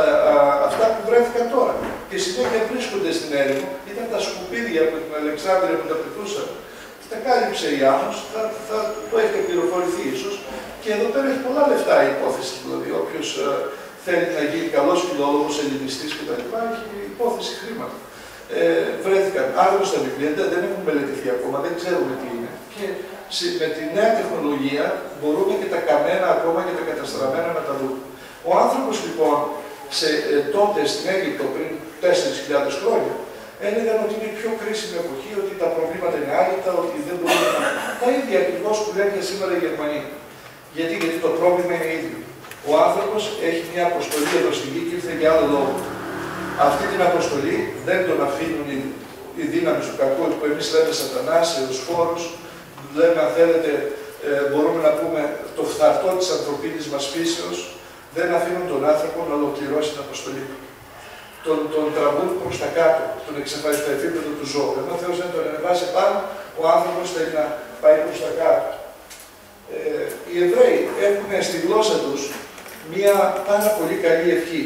α, α, αυτά που βρέθηκαν τώρα. Και συνέχεια βρίσκονται στην έρημο, ήταν τα σκουπίδια από την Αλεξάνδρεια που τα πετούσαν. Τα κάλυψε η Άμμος, θα, θα, το έχετε πληροφορηθεί ίσως. Και εδώ πέρα έχει πολλά λεφτά η υπόθεση, δηλαδή όποιος θέλει να γίνει καλός φιλόλογος, ελληνιστής κτλ. έχει υπόθεση χρήματα. Ε, βρέθηκαν άγνωστα βιβλία, δεν έχουν μελετηθεί ακόμα, δεν ξέρουμε τι είναι. Και με τη νέα τεχνολογία μπορούμε και τα καμένα ακόμα και τα καταστραμμένα να τα δούμε. Ο άνθρωπος λοιπόν σε, ε, τότε στην Αίγυπτο πριν 4.000 χρόνια έλεγαν ότι είναι η πιο κρίσιμη εποχή, ότι τα προβλήματα είναι άγρυπτα, ότι δεν μπορούμε να. Τα ίδια ακριβώς που λένε και σήμερα οι Γερμανοί. Γιατί, γιατί το πρόβλημα είναι ίδιο. Ο άνθρωπος έχει μια αποστολή εδώ στη γη και ήρθε για άλλο λόγο. Αυτή την αποστολή δεν τον αφήνουν οι, οι δύναμη του κακού, που εμείς λέμε Σατανάς, έω φόρου, λέμε αν θέλετε, ε, μπορούμε να πούμε το φθαρτό της ανθρωπίνης μας φύσεως, δεν αφήνουν τον άνθρωπο να ολοκληρώσει την αποστολή του. Τον, τον τραβούν προς τα κάτω, τον εξαφανίζει στο επίπεδο του ζώου. Ενώ ο Θεός δεν τον ανεβάσει πάνω, ο άνθρωπος θέλει να πάει προς τα κάτω. Ε, οι Εβραίοι έχουν στη γλώσσα τους μία πάρα πολύ καλή ευχή.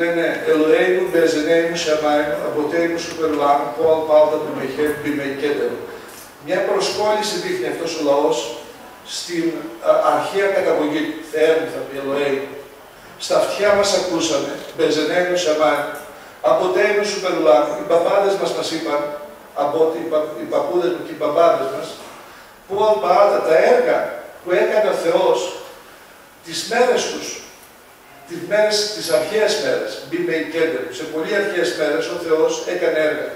Λένε Ελοέιμου, Μπεζενέιμου, Σαμάιμου, Αποτέιμου, Σουπερλάμου, Πολ, Πάλτα, Μπιμεχέμ, Μπιμεκέντεμ. Μια προσκόλληση δείχνει αυτός ο λαός στην α, αρχαία καταγωγή του. Θεέ μου, θα πει Ελοέιμου. Στα αυτιά μας ακούσαμε, Μπεζενέιμου, Σαμάιμου, Αποτέιμου, Σουπερλάμου. Οι μπαμπάδες μας μας είπαν, από ότι οι παππούδες μου και οι μπαμπάδες μας, που Πάλτα, τα έργα που έκανε ο Θεός τις μέρες τους, τις, μέρες, τις αρχαίες μέρες, μπήμε κέντερ, σε πολύ αρχαίες μέρες ο Θεός έκανε έργα.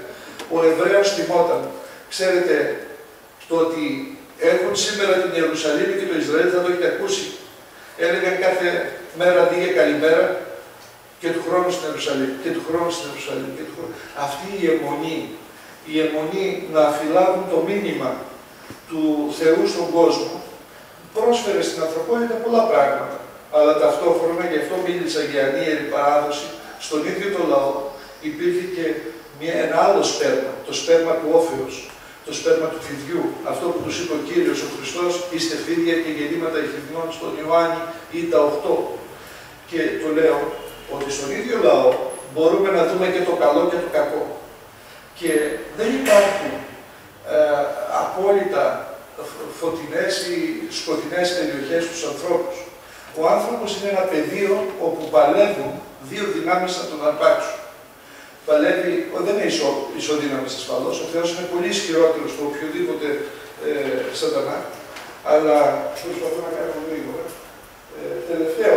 Ο Εβραίος θυμόταν. Ξέρετε, το ότι έχουν σήμερα την Ιερουσαλήμ και το Ισραήλ θα το έχετε ακούσει. Έλεγαν κάθε μέρα αντί για καλημέρα και του χρόνου στην Ιερουσαλήμ και του χρόνου στην Ιερουσαλήμ. Και του χρόνου. Αυτή η αιμονή, η αιμονή να φυλάγουν το μήνυμα του Θεού στον κόσμο, πρόσφερε στην ανθρωπότητα πολλά πράγματα. Αλλά ταυτόχρονα, γι' αυτό μίλησα για ανίερη παράδοση, στον ίδιο το λαό υπήρχε και μια, ένα άλλο σπέρμα, το σπέρμα του όφεως, το σπέρμα του φιδιού. Αυτό που τους είπε ο Κύριος ο Χριστός, είστε φίδια και γεννήματα εχθρινών στον Ιωάννη ή τα 8. Και το λέω ότι στον ίδιο λαό μπορούμε να δούμε και το καλό και το κακό. Και δεν υπάρχουν ε, απόλυτα φωτεινές ή σκοτεινές περιοχές στους ανθρώπους. Ο άνθρωπος είναι ένα πεδίο όπου παλεύουν δύο δυνάμεις να τον αρπάξουν. Παλεύει, δεν είναι ισο, ισοδύναμης ασφαλώς, ο Θεός είναι πολύ ισχυρότερος από οποιοδήποτε ε, σατανά, αλλά προσπαθώ να κάνω λίγο. Ε, τελευταίο,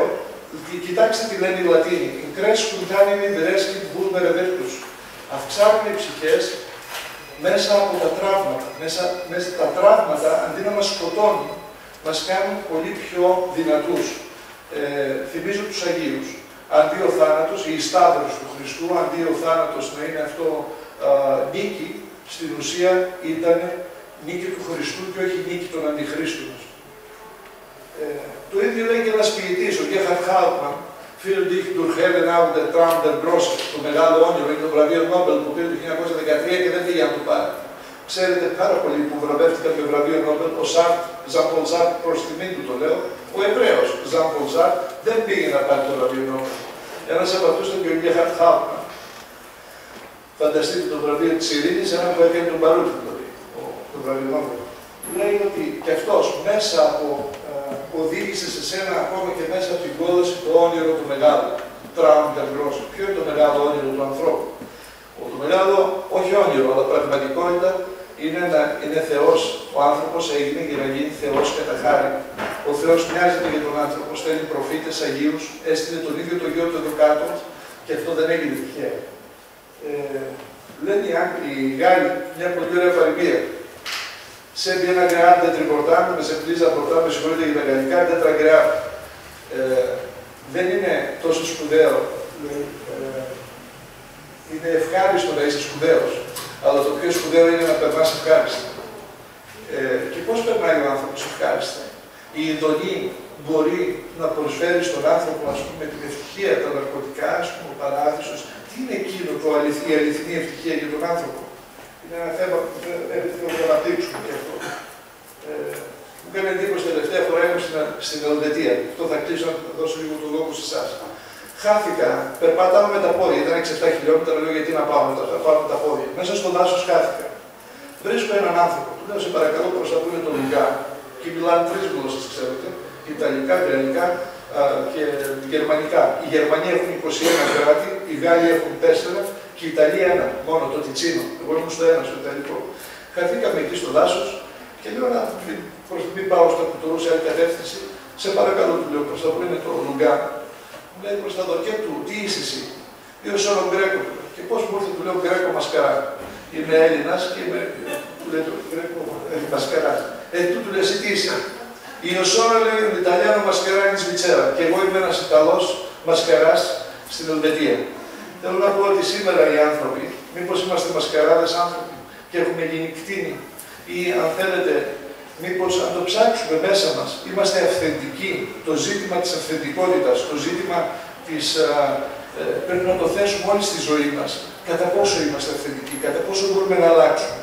κοιτάξτε τι λένε οι Λατίνοι. Οι κρέσκουν κάνουν δρέσκει βούλμερε δέρτους. Αυξάνουν οι ψυχές μέσα από τα τραύματα. Μέσα, μέσα τα τραύματα, αντί να μας σκοτώνουν, μας κάνουν πολύ πιο δυνατούς. Ε, θυμίζω τους Αγίους. Αντί ο θάνατος, η Σταύρος του Χριστού, αντί ο θάνατος να είναι αυτό α, νίκη, στην ουσία ήταν νίκη του Χριστού και όχι νίκη των αντιχρίστων. Ε, το ίδιο λέει και ένας ποιητής, ο Γκέχαρτ Χάουτμαν, φίλο του είχε του Χέλεν Άουντερ Τράουντερ το μεγάλο όνειρο, είναι το βραβείο Νόμπελ που πήρε το 1913 και δεν πήγε να το πάρει. Ξέρετε πάρα πολλοί που βραβεύτηκαν με βραβείο Νόμπελ, ο Σάρτ, Ζαμπολ Σάρτ, προς τιμή του το λέω, ο Εβραίος Ζαμπολ Σάρτ δεν πήγε να πάρει το βραβείο Νόμπελ. Ένας από αυτού ήταν και ο Γκέχαρτ Χάουτμαν. Φανταστείτε το βραβείο της Ειρήνης, ένα που έκανε τον Παρούτη δηλαδή, το βραβείο Νόμπελ. Λέει ότι και αυτός μέσα από οδήγησε σε σένα ακόμα και μέσα από την κόλαση το όνειρο του μεγάλου. Τράουντερ Γκρός. Ποιο είναι το μεγάλο όνειρο του ανθρώπου; Το μεγάλο, όχι όνειρο, αλλά πραγματικότητα είναι να είναι Θεός. Ο άνθρωπος έγινε για να γίνει Θεός κατά χάρη. Ο Θεός μοιάζεται για τον άνθρωπο, στέλνει προφήτες, Αγίους, έστειλε τον ίδιο τον γιο του εδώ κάτω και αυτό δεν έγινε τυχαία. Ε, λένε οι Γάλλοι μια πολύ ωραία παροιμία σε ένα grande triportante, με σε πλίζα πορτά, με συγχωρείτε για τα γαλλικά, τετραγκρεά. Ε, δεν είναι τόσο σπουδαίο. Ε, είναι ευχάριστο να είσαι σπουδαίος. Αλλά το πιο σπουδαίο είναι να περνάς ευχάριστα. Ε, και πώς περνάει ο άνθρωπος ευχάριστα; Η ειδονή μπορεί να προσφέρει στον άνθρωπο ας πούμε, την ευτυχία, τα ναρκωτικά, ας πούμε, ο παράδεισος. Τι είναι εκείνο το αληθινή, η αληθινή ευτυχία για τον άνθρωπο; Είναι ένα θέμα που πρέπει να το αναπτύξουμε και αυτό. Ε, μου έκανε εντύπωση τελευταία φορά ήμουν στην, στην Ελβετία. Αυτό θα κλείσω να δώσω λίγο το λόγο σε εσάς. Χάθηκα, περπατάω με τα πόδια, ήταν 6-7 χιλιόμετρα, λέω γιατί να πάω με τα, θα πάω με τα πόδια. Μέσα στο δάσος χάθηκα. Βρίσκω έναν άνθρωπο, του λέω σε παρακαλώ προ τα πούνε το Λουγκά. Και μιλάνε τρεις γλώσσες, ξέρετε. Ιταλικά, Γαλλικά και Γερμανικά. Οι Γερμανοί έχουν 21 κράτη, οι Γάλλοι έχουν 4 και η Ιταλία ένα, μόνο το Τιτσίνο. Εγώ ήμουν στο ένα, στο Ιταλικό. Χαθήκαμε εκεί στο δάσος και λέω να μην πάω στο κουτουρούς σε άλλη κατεύθυνση. Σε παρακαλώ, του λέω προ τα που είναι το Λουγκάν. Μου λέει προς τα δοκέ του, τι είσαι εσύ; Λέω σε όλον Γκρέκο. Και πώς μου ήρθε, του λέω Γκρέκο Μασκαρά. Είμαι Έλληνας και είμαι, του λέει το Γκρέκο Μασκαρά. Ε, του του λέει, τι είσαι; Η Οσόρα λέει ο Ιταλιάνο Μασκαρά είναι Σβιτσέρα. Και εγώ είμαι ένας Ιταλός Μασκαράς στην Ελβετία. Θέλω να πω ότι σήμερα οι άνθρωποι, μήπως είμαστε μασκαράδες άνθρωποι και έχουμε γίνει κτίνοι, ή αν θέλετε, μήπως αν το ψάξουμε μέσα μας, είμαστε αυθεντικοί. Το ζήτημα της αυθεντικότητας, το ζήτημα της. Ε, πρέπει να το θέσουμε όλοι στη ζωή μας. Κατά πόσο είμαστε αυθεντικοί, κατά πόσο μπορούμε να αλλάξουμε.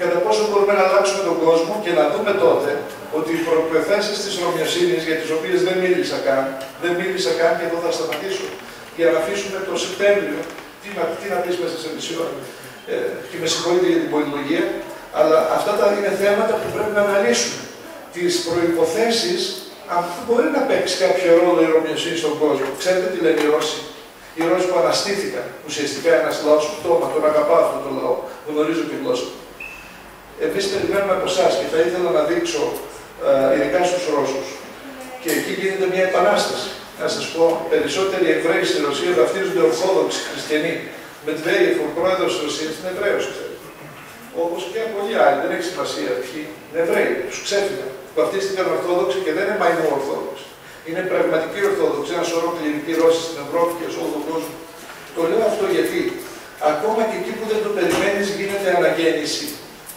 Κατά πόσο μπορούμε να αλλάξουμε τον κόσμο και να δούμε τότε ότι οι προποθέσεις της Ρωμιοσύνη, για τις οποίες δεν μίλησα καν, δεν μίλησα καν και εδώ θα σταματήσω, για να αφήσουμε το Σεπτέμβριο, τι να, τι να πεις μέσα σε μισή ώρα, ε, και με συγχωρείτε για την πολυλογία, αλλά αυτά τα είναι θέματα που πρέπει να αναλύσουμε. Τις προϋποθέσεις, αυτό μπορεί να παίξει κάποιο ρόλο η ρωμιοσύνη στον κόσμο. Ξέρετε τι λένε οι Ρώσοι; Οι Ρώσοι που αναστήθηκαν, ουσιαστικά ένας λαός πτώμα, τον αγαπάω αυτόν τον λαό, γνωρίζω τη γλώσσα. Εμείς περιμένουμε από εσάς και θα ήθελα να δείξω, ε, ειδικά στους Ρώσους, και εκεί γίνεται μια επανάσταση να σας πω, περισσότεροι Εβραίοι στη Ρωσία βαφτίζονται Ορθόδοξοι Χριστιανοί. Μετβέιεφ, ο πρόεδρος της Ρωσίας, είναι Εβραίος, ξέρετε. Όπως και πολλοί άλλοι, δεν έχει σημασία ποιοι. Είναι Εβραίοι, τους ξέφυγαν. Βαφτίστηκαν Ορθόδοξοι και δεν είναι μαϊμού Ορθόδοξοι. Είναι πραγματικοί Ορθόδοξοι, ένα σωρό κληρικοί Ρώσοι στην Ευρώπη και σε όλο τον κόσμο. Το λέω αυτό γιατί ακόμα και εκεί που δεν το περιμένεις γίνεται αναγέννηση.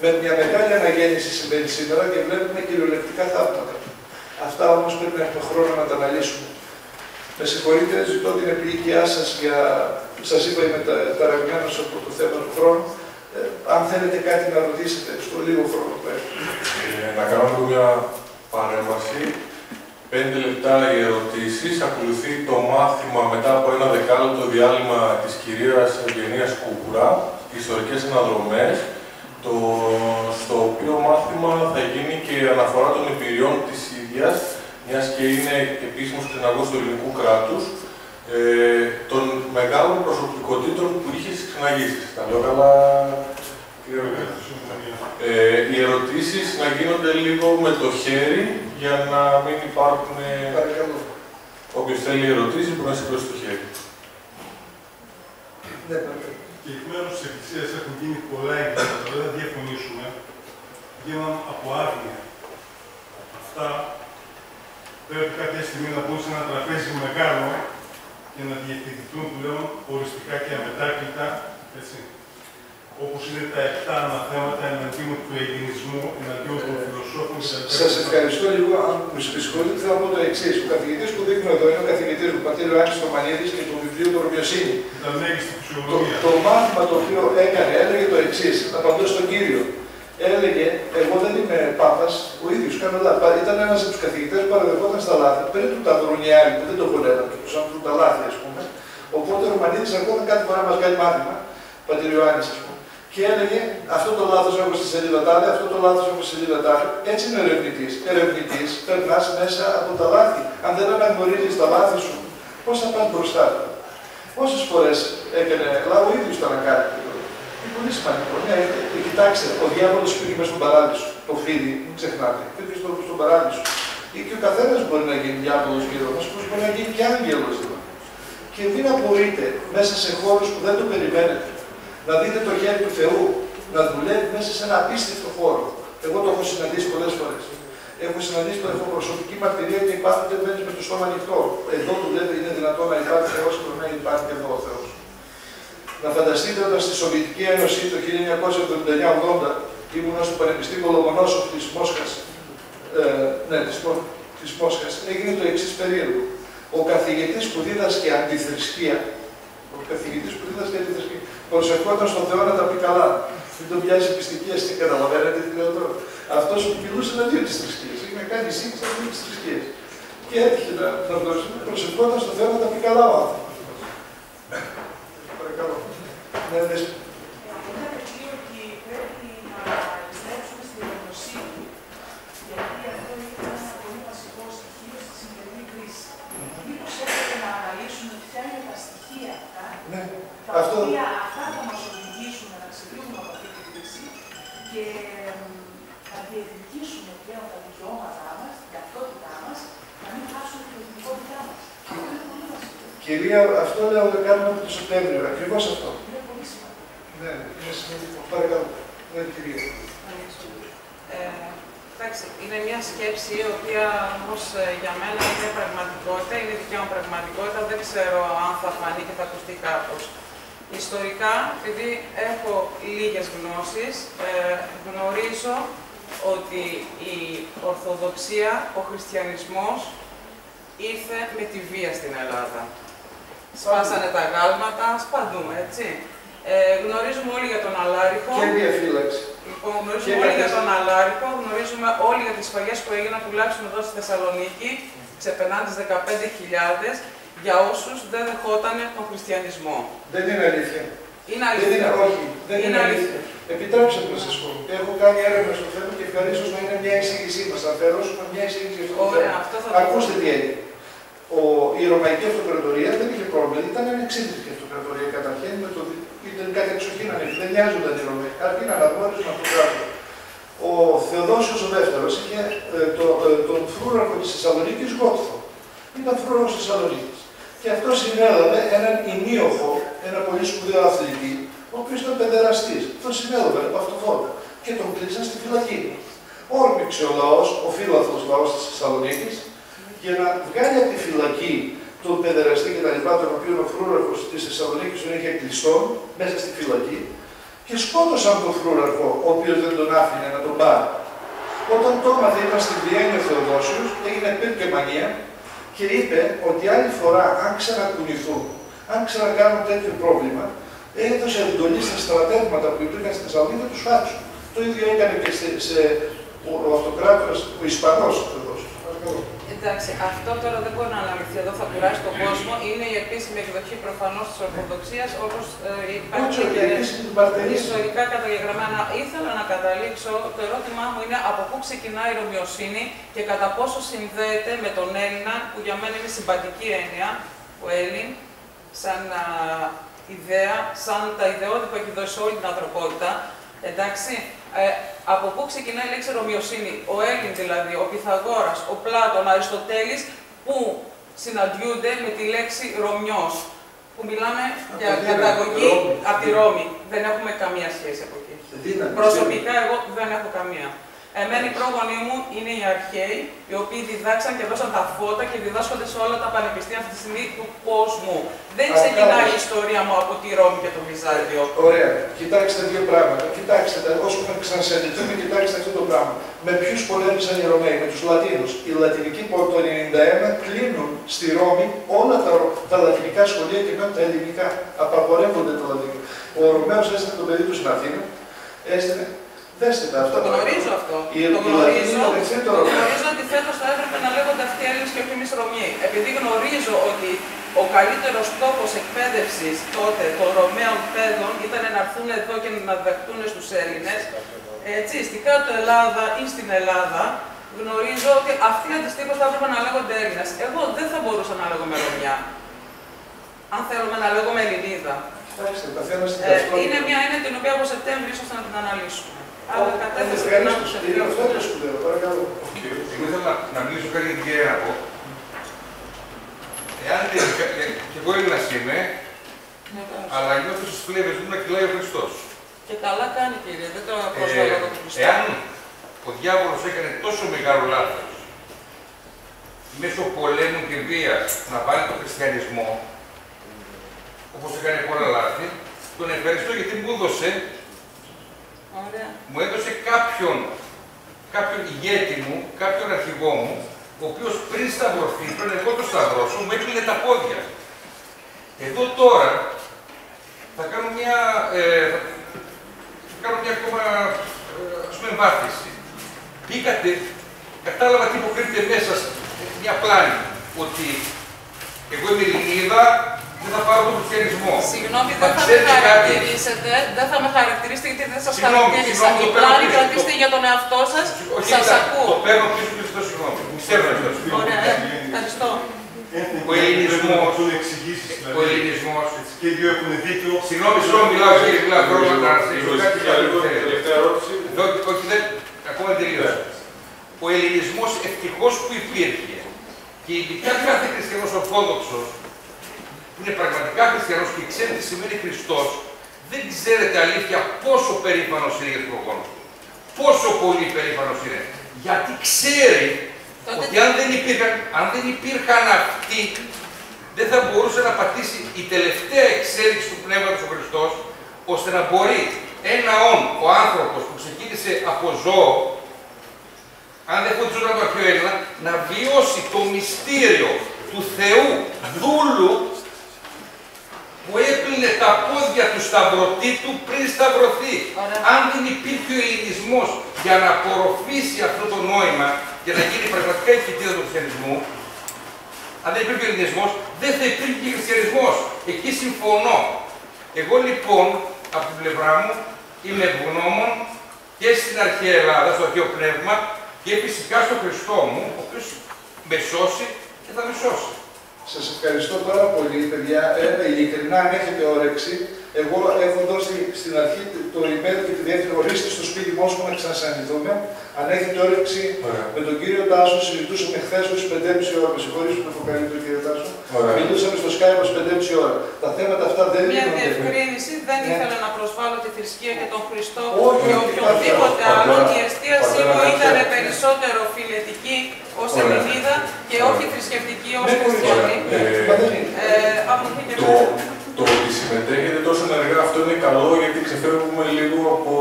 Με μια μεγάλη αναγέννηση συμβαίνει σήμερα και βλέπουμε κυριολεκτικά θαύματα. Αυτά όμως πρέπει να έχουμε χρόνο να τα αναλύσουμε. Με συγχωρείτε, ζητώ την επιλογιά σας για. Σας είπα, είμαι ταραγμένος από το θέμα του χρόνου. Ε, αν θέλετε κάτι να ρωτήσετε στο λίγο χρόνο που έχουμε. Ε, να κάνω μια παρέμβαση. Πέντε λεπτά οι ερωτήσεις. Ακολουθεί το μάθημα μετά από ένα δεκάλεπτο διάλειμμα της κυρίας Ευγενίας Κούκουρα, ιστορικές αναδρομές. Το, στο οποίο μάθημα θα γίνει και αναφορά των εμπειριών της ίδιας μιας και είναι επίσημος κριναγό του ελληνικού κράτους, ε, των μεγάλων προσωπικότητων που είχες στι ξεναγήσει. Τα λέω καλά. Ε, οι ερωτήσεις να γίνονται λίγο με το χέρι για να μην υπάρχουν. Παρακαλώ. Όποιος θέλει ερωτήσεις μπορεί να σηκώσει το χέρι. Ναι, παρακαλώ. Και εκ μέρους της Εκκλησίας έχουν γίνει πολλά εγκλήματα, δεν θα διαφωνήσουμε. Γίναν από άγνοια. Αυτά πρέπει κάποια στιγμή να μπουν σε ένα τραπέζι μεγάλο και να διευθυνθούν πλέον οριστικά και αμετάκλητα. Έτσι. Όπως είναι τα επτά αναθέματα εναντίον του ελληνισμού, εναντίον των φιλοσόφων και τα Σα ευχαριστώ λίγο. Αν μου συγχωρείτε, θα πω το εξής. Ο καθηγητής που δείχνω εδώ είναι ο καθηγητής μου, πατήρ Άκη Τομανίδη και το βιβλίο του Ρωμιοσύνη. Ήταν μέγιστη Το, φυσιολογία. το μάθημα το οποίο έκανε έλεγε το εξής. Απαντώ στον κύριο. Έλεγε, εγώ δεν είμαι πάπας, ο ίδιος κάνω λάθη. Πα- Ήταν ένας από τους καθηγητές που παραδεχόταν στα λάθη. Πριν του τα βρουν οι άλλοι που δεν το βολεύαν και του άνθρωπου τα λάθη, ας πούμε. Οπότε ο Ρωμανίδη ακόμα κάθε φορά μας κάνει μάθημα, πατήρ Ιωάννης, ας πούμε. Και έλεγε αυτό το λάθος έχω στη σελίδα τάδε, αυτό το λάθος έχω στη σελίδα τάδε. Έτσι είναι ο ερευνητής. Ερευνητής περνάς μέσα από τα λάθη. Αν δεν αναγνωρίζεις τα λάθη σου, πώς θα πας μπροστά. Πόσες φορές έκανε, αλλά ο ίδιος το ανακάλυψε. Είναι πολύ σημαντικό. Ναι, ε, κοιτάξτε, ο διάβολος πήγε μέσα στον παράδεισο. Το φίδι, μην ξεχνάτε. Πήγε στο, στον παράδεισο. Ή και ο καθένας μπορεί να γίνει διάβολος γύρω μα, όπω μπορεί να γίνει και άγγελος εδώ. Και μην απορείτε μέσα σε χώρους που δεν το περιμένετε. Να δείτε το χέρι του Θεού να δουλεύει μέσα σε ένα απίστευτο χώρο. Εγώ το έχω συναντήσει πολλές φορές. Έχω συναντήσει το έχω προσωπική μαρτυρία και υπάρχουν δεν μπαίνεις με το στόμα ανοιχτό. Εδώ δουλεύει, είναι δυνατόν να υπάρχει Θεός και να υπάρχει και εδώ ο Θεός. Να φανταστείτε όταν στη Σοβιετική Ένωση το 1979-80 ήμουν στο Πανεπιστήμιο Λομονόσοφ της Μόσχας. Ε, ναι, της, Μο- της Μόσχας, έγινε το εξής περίεργο. Ο καθηγητής που δίδασκε αντιθρησκεία, ο καθηγητής που δίδασκε αντιθρησκεία, προσευχόταν στον Θεό να τα πει καλά. Μην τον πιάσει πιστική αστή, καταλαβαίνετε τι λέω τώρα. Αυτός που μιλούσε εναντίον της θρησκείας, είχε κάνει σύγκριση εναντίον της θρησκείας. Και έτυχε να, να προσευχόταν προσευχόταν στον Θεό να τα πει καλά ο άνθρωπος. Κυρία, αυτό λέω να κάνουμε από το Σεπτέμβριο, ακριβώς αυτό. Είναι πολύ σημαντικό. Ναι, είναι σημαντικό. Παρακαλώ. Ναι, κυρία. Ε, εντάξει, είναι μια σκέψη η οποία όμως για μένα είναι πραγματικότητα, είναι δικιά μου πραγματικότητα. Δεν ξέρω αν θα φανεί και θα ακουστεί κάπως. Ιστορικά, επειδή έχω λίγες γνώσεις, ε, γνωρίζω ότι η Ορθοδοξία, ο χριστιανισμός, ήρθε με τη βία στην Ελλάδα. Σπάσανε τα γάλματα, σπαντού, έτσι. Ε, γνωρίζουμε όλοι για τον Αλάριχο. Και διαφύλαξη. Λοιπόν, γνωρίζουμε Και όλοι για για τις- τον Αλάρικο, γνωρίζουμε όλοι για τις σφαγές που έγιναν τουλάχιστον εδώ στη Θεσσαλονίκη, ξεπερνάνε τις 15.000, για όσους δεν δεχόταν τον χριστιανισμό. Δεν είναι αλήθεια. Είναι Δεν είναι, αλήθεια. όχι, δεν είναι Είναι αλήθεια. Επιτρέψτε μου να σας πω. Έχω κάνει έρευνα στο θέμα και ευχαρίστως να είναι μια εισήγησή μας. Θα αφαιρώσουμε μια εισήγηση για αυτό το Ωραία, θέμα. αυτό θα το Ακούστε τι έγινε. Ο, η Ρωμαϊκή Αυτοκρατορία δεν είχε πρόβλημα, ήταν ανεξίδρυτη αυτοκρατορία καταρχήν. Με το, δι- ήταν κάτι εξοχήν ανοιχτή, δεν νοιάζονταν οι Ρωμαίοι. Αρκεί να αναγνώριζαν αυτό το κράτο. Ο Θεοδόσιος ο δεύτερος είχε ε, το, ε, τον φρούραρχο της Θεσσαλονίκης Γότθο. Ήταν φρούραρχος της Θεσσαλονίκης. Και αυτό συνέλαβε έναν ημίωχο, ένα πολύ σπουδαίο αθλητή, ο οποίος ήταν παιδεραστής. Τον συνέλαβε από αυτοφόρο και τον κλείσαν στη φυλακή. Όρμηξε ο λαός, ο φύλαθλος λαός της Θεσσαλονίκης, για να βγάλει από τη φυλακή τον παιδεραστή και τα λοιπά, τον οποίο ο φρούραρχος της Θεσσαλονίκης τον είχε κλειστόν μέσα στη φυλακή και σκότωσαν τον φρούραρχο, ο οποίος δεν τον άφηνε να τον πάρει. Όταν το έμαθε, ήταν στην Βιέννη ο Θεοδόσιος, έγινε πήρε μανία και είπε ότι άλλη φορά, αν ξανακουνηθούν, αν ξανακάνουν τέτοιο πρόβλημα, έδωσε εντολή στα στρατεύματα που υπήρχαν στη Θεσσαλονίκη να τους φάξουν. Το ίδιο έκανε και σε, σε ο, ο αυτοκράτορας, ο Ισπανός Θεοδόσιος. Παρακαλώ. Εντάξει, αυτό τώρα δεν μπορεί να αναλυθεί εδώ, θα κουράσει τον κόσμο. Είναι η επίσημη εκδοχή προφανώς της Ορθοδοξίας, όπως ε, υπάρχει Όχι, και όχι, στην παρτερή. ιστορικά καταγεγραμμένα. Ήθελα να καταλήξω, το ερώτημά μου είναι από πού ξεκινάει η Ρωμιοσύνη και κατά πόσο συνδέεται με τον Έλληνα, που για μένα είναι συμπατική έννοια, ο Έλλην, σαν α, ιδέα, σαν τα ιδεώδη που έχει δώσει όλη την ανθρωπότητα. Εντάξει, ε, από πού ξεκινάει η λέξη Ρωμιοσύνη, ο Έλλην δηλαδή, ο Πυθαγόρας, ο Πλάτων, ο Αριστοτέλης, που συναντιούνται με τη λέξη Ρωμιός, που μιλάμε για Από τη καταγωγή Ρώμη. από τη Ρώμη. Δεν έχουμε καμία σχέση από εκεί. Δύναμη. Προσωπικά εγώ δεν έχω καμία. Εμένα οι πρόγονοί μου είναι οι αρχαίοι, οι οποίοι διδάξαν και δώσαν τα φώτα και διδάσκονται σε όλα τα πανεπιστήμια αυτή τη στιγμή του κόσμου. Δεν Α, ξεκινάει καλά. η ιστορία μου από τη Ρώμη και το Βυζάντιο. Ωραία. Κοιτάξτε δύο πράγματα. Κοιτάξτε τα, όσο έχουμε ξανασυναντηθούμε, κοιτάξτε αυτό το πράγμα. Με ποιους πολέμησαν οι Ρωμαίοι, με τους Λατίνους. Οι λατινικοί που από το 91 κλείνουν στη Ρώμη όλα τα, τα λατινικά σχολεία και μένουν τα ελληνικά. Απαγορεύονται τα λατινικά. Ο Ρωμαίος έστειλε το παιδί του στην Αθήνα. Έστειλε. Δέστε τα αυτά. Το γνωρίζω αυτό. Η το η Λατίνη γνωρίζω. είναι αδερφή των Το Ρωμαίων. γνωρίζω ότι φέτος θα έπρεπε να λέγονται αυτοί οι Έλληνες και όχι εμείς Ρωμαίοι. Επειδή γνωρίζω ότι ο καλύτερος τόπος εκπαίδευσης τότε των Ρωμαίων παιδών ήταν να έρθουν εδώ και να δεχτούν στους Έλληνες. Έτσι, στην κάτω Ελλάδα ή στην Ελλάδα, γνωρίζω ότι αυτοί αντιστοίχως θα έπρεπε να λέγονται Έλληνες. Εγώ δεν θα μπορούσα να λέγομαι Ρωμιά. Αν θέλουμε να λέγομαι Ελληνίδα. Κοιτάξτε, καθένα στην Ε, ταυτότητα. είναι μια έννοια την οποία από Σεπτέμβριο ίσως να την αναλύσουμε. Αλλά κατέθεσα την Ευχαριστώ. άποψη Είναι αυτό αυτή. το σπουδαίο. Παρακαλώ. Εγώ ήθελα να, να μιλήσω κάτι για την κυρία να πω. Εάν τελικά, ε, και εγώ Έλληνας είμαι, Ναι, βέβαια. αλλά νιώθω στις φλέβες μου να κυλάει ο Χριστός. Και καλά κάνει κύριε, δεν το προσβάλλω Ε, εδώ του Χριστού. εάν ο διάβολος έκανε τόσο μεγάλο λάθος μέσω πολέμου και βίας να βάλει τον χριστιανισμό, όπως έκανε πολλά λάθη, τον ευχαριστώ γιατί μου έδωσε, Ωραία. μου έδωσε κάποιον, κάποιον ηγέτη μου, κάποιον αρχηγό μου, ο οποίος πριν σταυρωθεί, πριν εγώ το σταυρώσω, μου έκλεινε τα πόδια. Εδώ τώρα θα κάνω μια, ε, θα κάνω μια ακόμα ε, ας πούμε εμβάθυνση. Μπήκατε, κατάλαβα τι υποκρίνεται μέσα σε μια πλάνη, ότι εγώ είμαι Ελληνίδα, δεν θα πάρω τον χριστιανισμό. Συγγνώμη, Μα δεν θα με ξέρετε κάτι; χαρακτηρίσετε, δεν θα με χαρακτηρίσετε γιατί δεν σας Συγγνώμη, χαρακτήρισα. συγγνώμη, το Η παίρνω πλάνη πίσω, κρατήστε το- για τον εαυτό σας, Όχι, σας κοίτα, ακούω. Το παίρνω πίσω και ζητώ συγγνώμη. Ξέρω αυτό. Ωραία, ε, ευχαριστώ. Ο ελληνισμός. Πρέπει να εξηγήσεις Ο δηλαδή. ελληνισμός. Και οι δύο έχουν δίκιο. Συγγνώμη, συγγνώμη, μιλάω και μιλάω χρόνο να αναστήσω κάτι Για λίγο, άλλο. τελευταία ερώτηση. Όχι, όχι, δεν, ακόμα δεν τελείωσα. Ο ελληνισμός ευτυχώς που υπήρχε και ειδικά κάθε χριστιανός ορθόδοξος που είναι πραγματικά χριστιανός και ξέρει τι σημαίνει Χριστός, δεν ξέρετε αλήθεια πόσο περήφανος είναι για τον προγόνος του. Πόσο πολύ περήφανος είναι. Γιατί ξέρει Τότε ότι αν δεν, υπήρχαν, αν δεν υπήρχαν αυτοί, δεν θα μπορούσε να πατήσει η τελευταία εξέλιξη του Πνεύματος ο Χριστός, ώστε να μπορεί ένα όν, ο άνθρωπος που ξεκίνησε από ζώο, αν δεν φωτιζόταν από αρχαίο Έλληνα, να βιώσει το μυστήριο του Θεού δούλου που έπλυνε τα πόδια του σταυρωτή του πριν σταυρωθεί. Ωραία. Αν δεν υπήρχε ο ελληνισμός για να απορροφήσει αυτό το νόημα και να γίνει πραγματικά η φοιτίδα του χριστιανισμού, αν δεν υπήρχε ο ελληνισμός, δεν θα υπήρχε και χριστιανισμός. Εκεί συμφωνώ. Εγώ λοιπόν, από την πλευρά μου, είμαι ευγνώμων και στην αρχαία Ελλάδα, στο αρχαίο πνεύμα, και φυσικά στον Χριστό μου, ο οποίος με σώσει και θα με σώσει. Σας ευχαριστώ πάρα πολύ, παιδιά. Ε, ειλικρινά, αν έχετε όρεξη, εγώ έχω δώσει στην αρχή το email και τη διεύθυνση ορίστε στο σπίτι μου ώσπου να ξανασυναντηθούμε. Αν έχετε όρεξη Ωραία. με τον κύριο Τάσο, συζητούσαμε χθες ως 5.30 ώρα. Με συγχωρείτε που έχω κάνει τον κύριο Τάσο. Ωραία. Μιλούσαμε στο Skype ως 5.30 ώρα. Τα θέματα αυτά δεν Μια γίνονται. διευκρίνηση, δεν Ναι. ήθελα να προσβάλλω τη θρησκεία και τον Χριστό Όχι, και όχι, οποιονδήποτε πατέρα, άλλο. πατέρα, Η εστίασή μου πατέρα, ήταν πατέρα. περισσότερο φιλετική ως Ωραία. Ελληνίδα και Ωραία. όχι θρησκευτική ως Δεν μπορείς. χριστιανή. Ε, Μα δεν είναι. Ε, από εκεί και Το, πέρα. το ότι συμμετέχετε τόσο ενεργά αυτό είναι καλό γιατί ξεφεύγουμε λίγο από,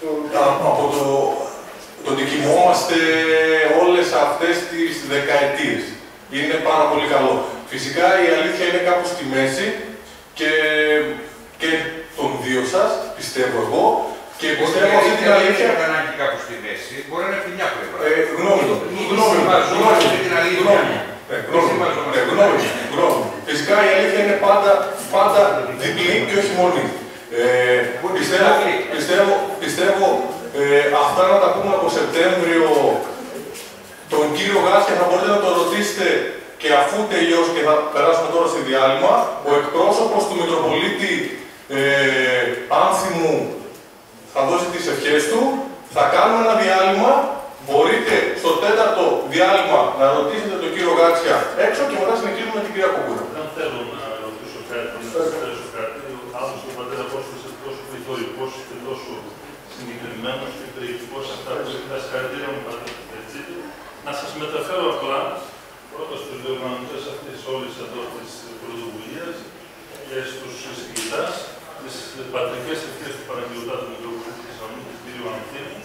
Το- από το, το ότι κοιμόμαστε όλες αυτές τις δεκαετίες. Είναι πάρα πολύ καλό. Φυσικά η αλήθεια είναι κάπου στη μέση και, και των δύο σας, πιστεύω εγώ, Και Μπορεί πιστεύω η αυτή την αλήθεια αλήθεια. να ανάγκη κάπου στη μέση, μπορεί να είναι από τη μια πλευρά. Ε, γνώμη μου, Μην γνώμη μου, συμβαζόμαστε γνώμη με την μου, αλήθεια. γνώμη μου. Ε, γνώμη μου, ε, γνώμη μου, γνώμη μου. Φυσικά η αλήθεια είναι πάντα, πάντα διπλή και όχι μόνη. Ε, πιστεύω, πιστεύω, πιστεύω ε, αυτά να τα πούμε από Σεπτέμβριο τον κύριο Γάσια θα μπορείτε να το ρωτήσετε και αφού τελειώσει και θα περάσουμε τώρα στη διάλειμμα, ο εκπρόσωπος του Μητροπολίτη ε, Άνθιμου θα δώσει τις ευχές του, θα κάνουμε ένα διάλειμμα, μπορείτε στο τέταρτο διάλειμμα να ρωτήσετε τον κύριο Γάτσια έξω και μετά συνεχίζουμε με την κυρία Κοκούρα. Δεν θέλω να ρωτήσω κάτι, να σας θέσω κάτι. Ο άνθρωπος του πατέρα Απόστολος είναι τόσο πληθωρικός και τόσο συγκεκριμένος και περιεκτικός σε αυτά που έχει τα συγχαρητήρια μου πατέρα. Έτσι. Να σας μεταφέρω απλά πρώτα στους διοργανωτές αυτής όλης εδώ της πρωτοβουλίας και στους συγκητάς τις πατρικές ευχές του Παναγιωτά του Μικροπολίτη της Θεσσαλονίκης, κ. Ανθήμου,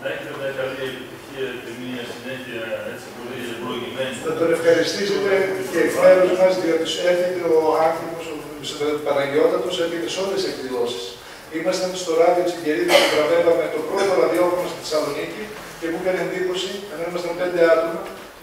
να έχετε μια καλή επιτυχία και μια συνέχεια έτσι πολύ ευλογημένη. Να τον ευχαριστήσετε και εκ μέρους μας, διότι σου έρχεται ο άνθρωπος, ο Παναγιώτατος, έρχεται σε όλες τις εκδηλώσεις. Ήμασταν στο ράδιο της Κερίδας που βραβεύαμε το πρώτο ραδιόφωνο στη Θεσσαλονίκη και μου έκανε εντύπωση, ενώ ήμασταν πέντε άτομα,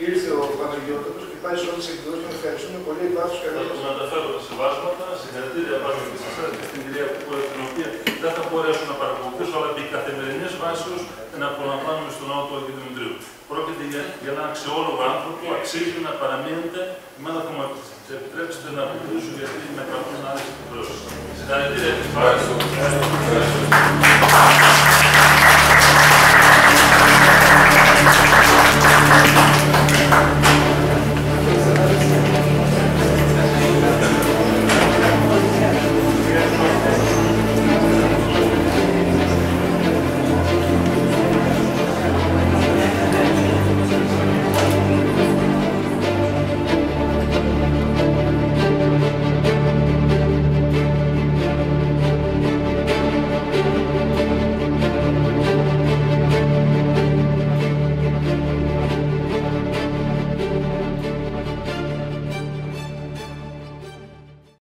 ήρθε ο Παναγιώτατος και πάει σε όλες τις εκδηλώσεις και τον ευχαριστούμε πολύ εκ βάθους Θα καρδιάς. του μεταφέρω τα σεβάσματα, συγχαρητήρια πάνω και σε εσάς και στην κυρία Κούκορα, την οποία δεν θα μπορέσω να παρακολουθήσω, αλλά επί καθημερινή βάσεω να απολαμβάνουμε στον ναό του Αγίου Δημητρίου. Πρόκειται για, για έναν αξιόλογο άνθρωπο, αξίζει να παραμείνετε. Εμένα θα μου επιτρέψετε να αποκρίσω γιατί με καλούν άλλε εκδηλώσει. Συγχαρητήρια. Ευχαριστώ.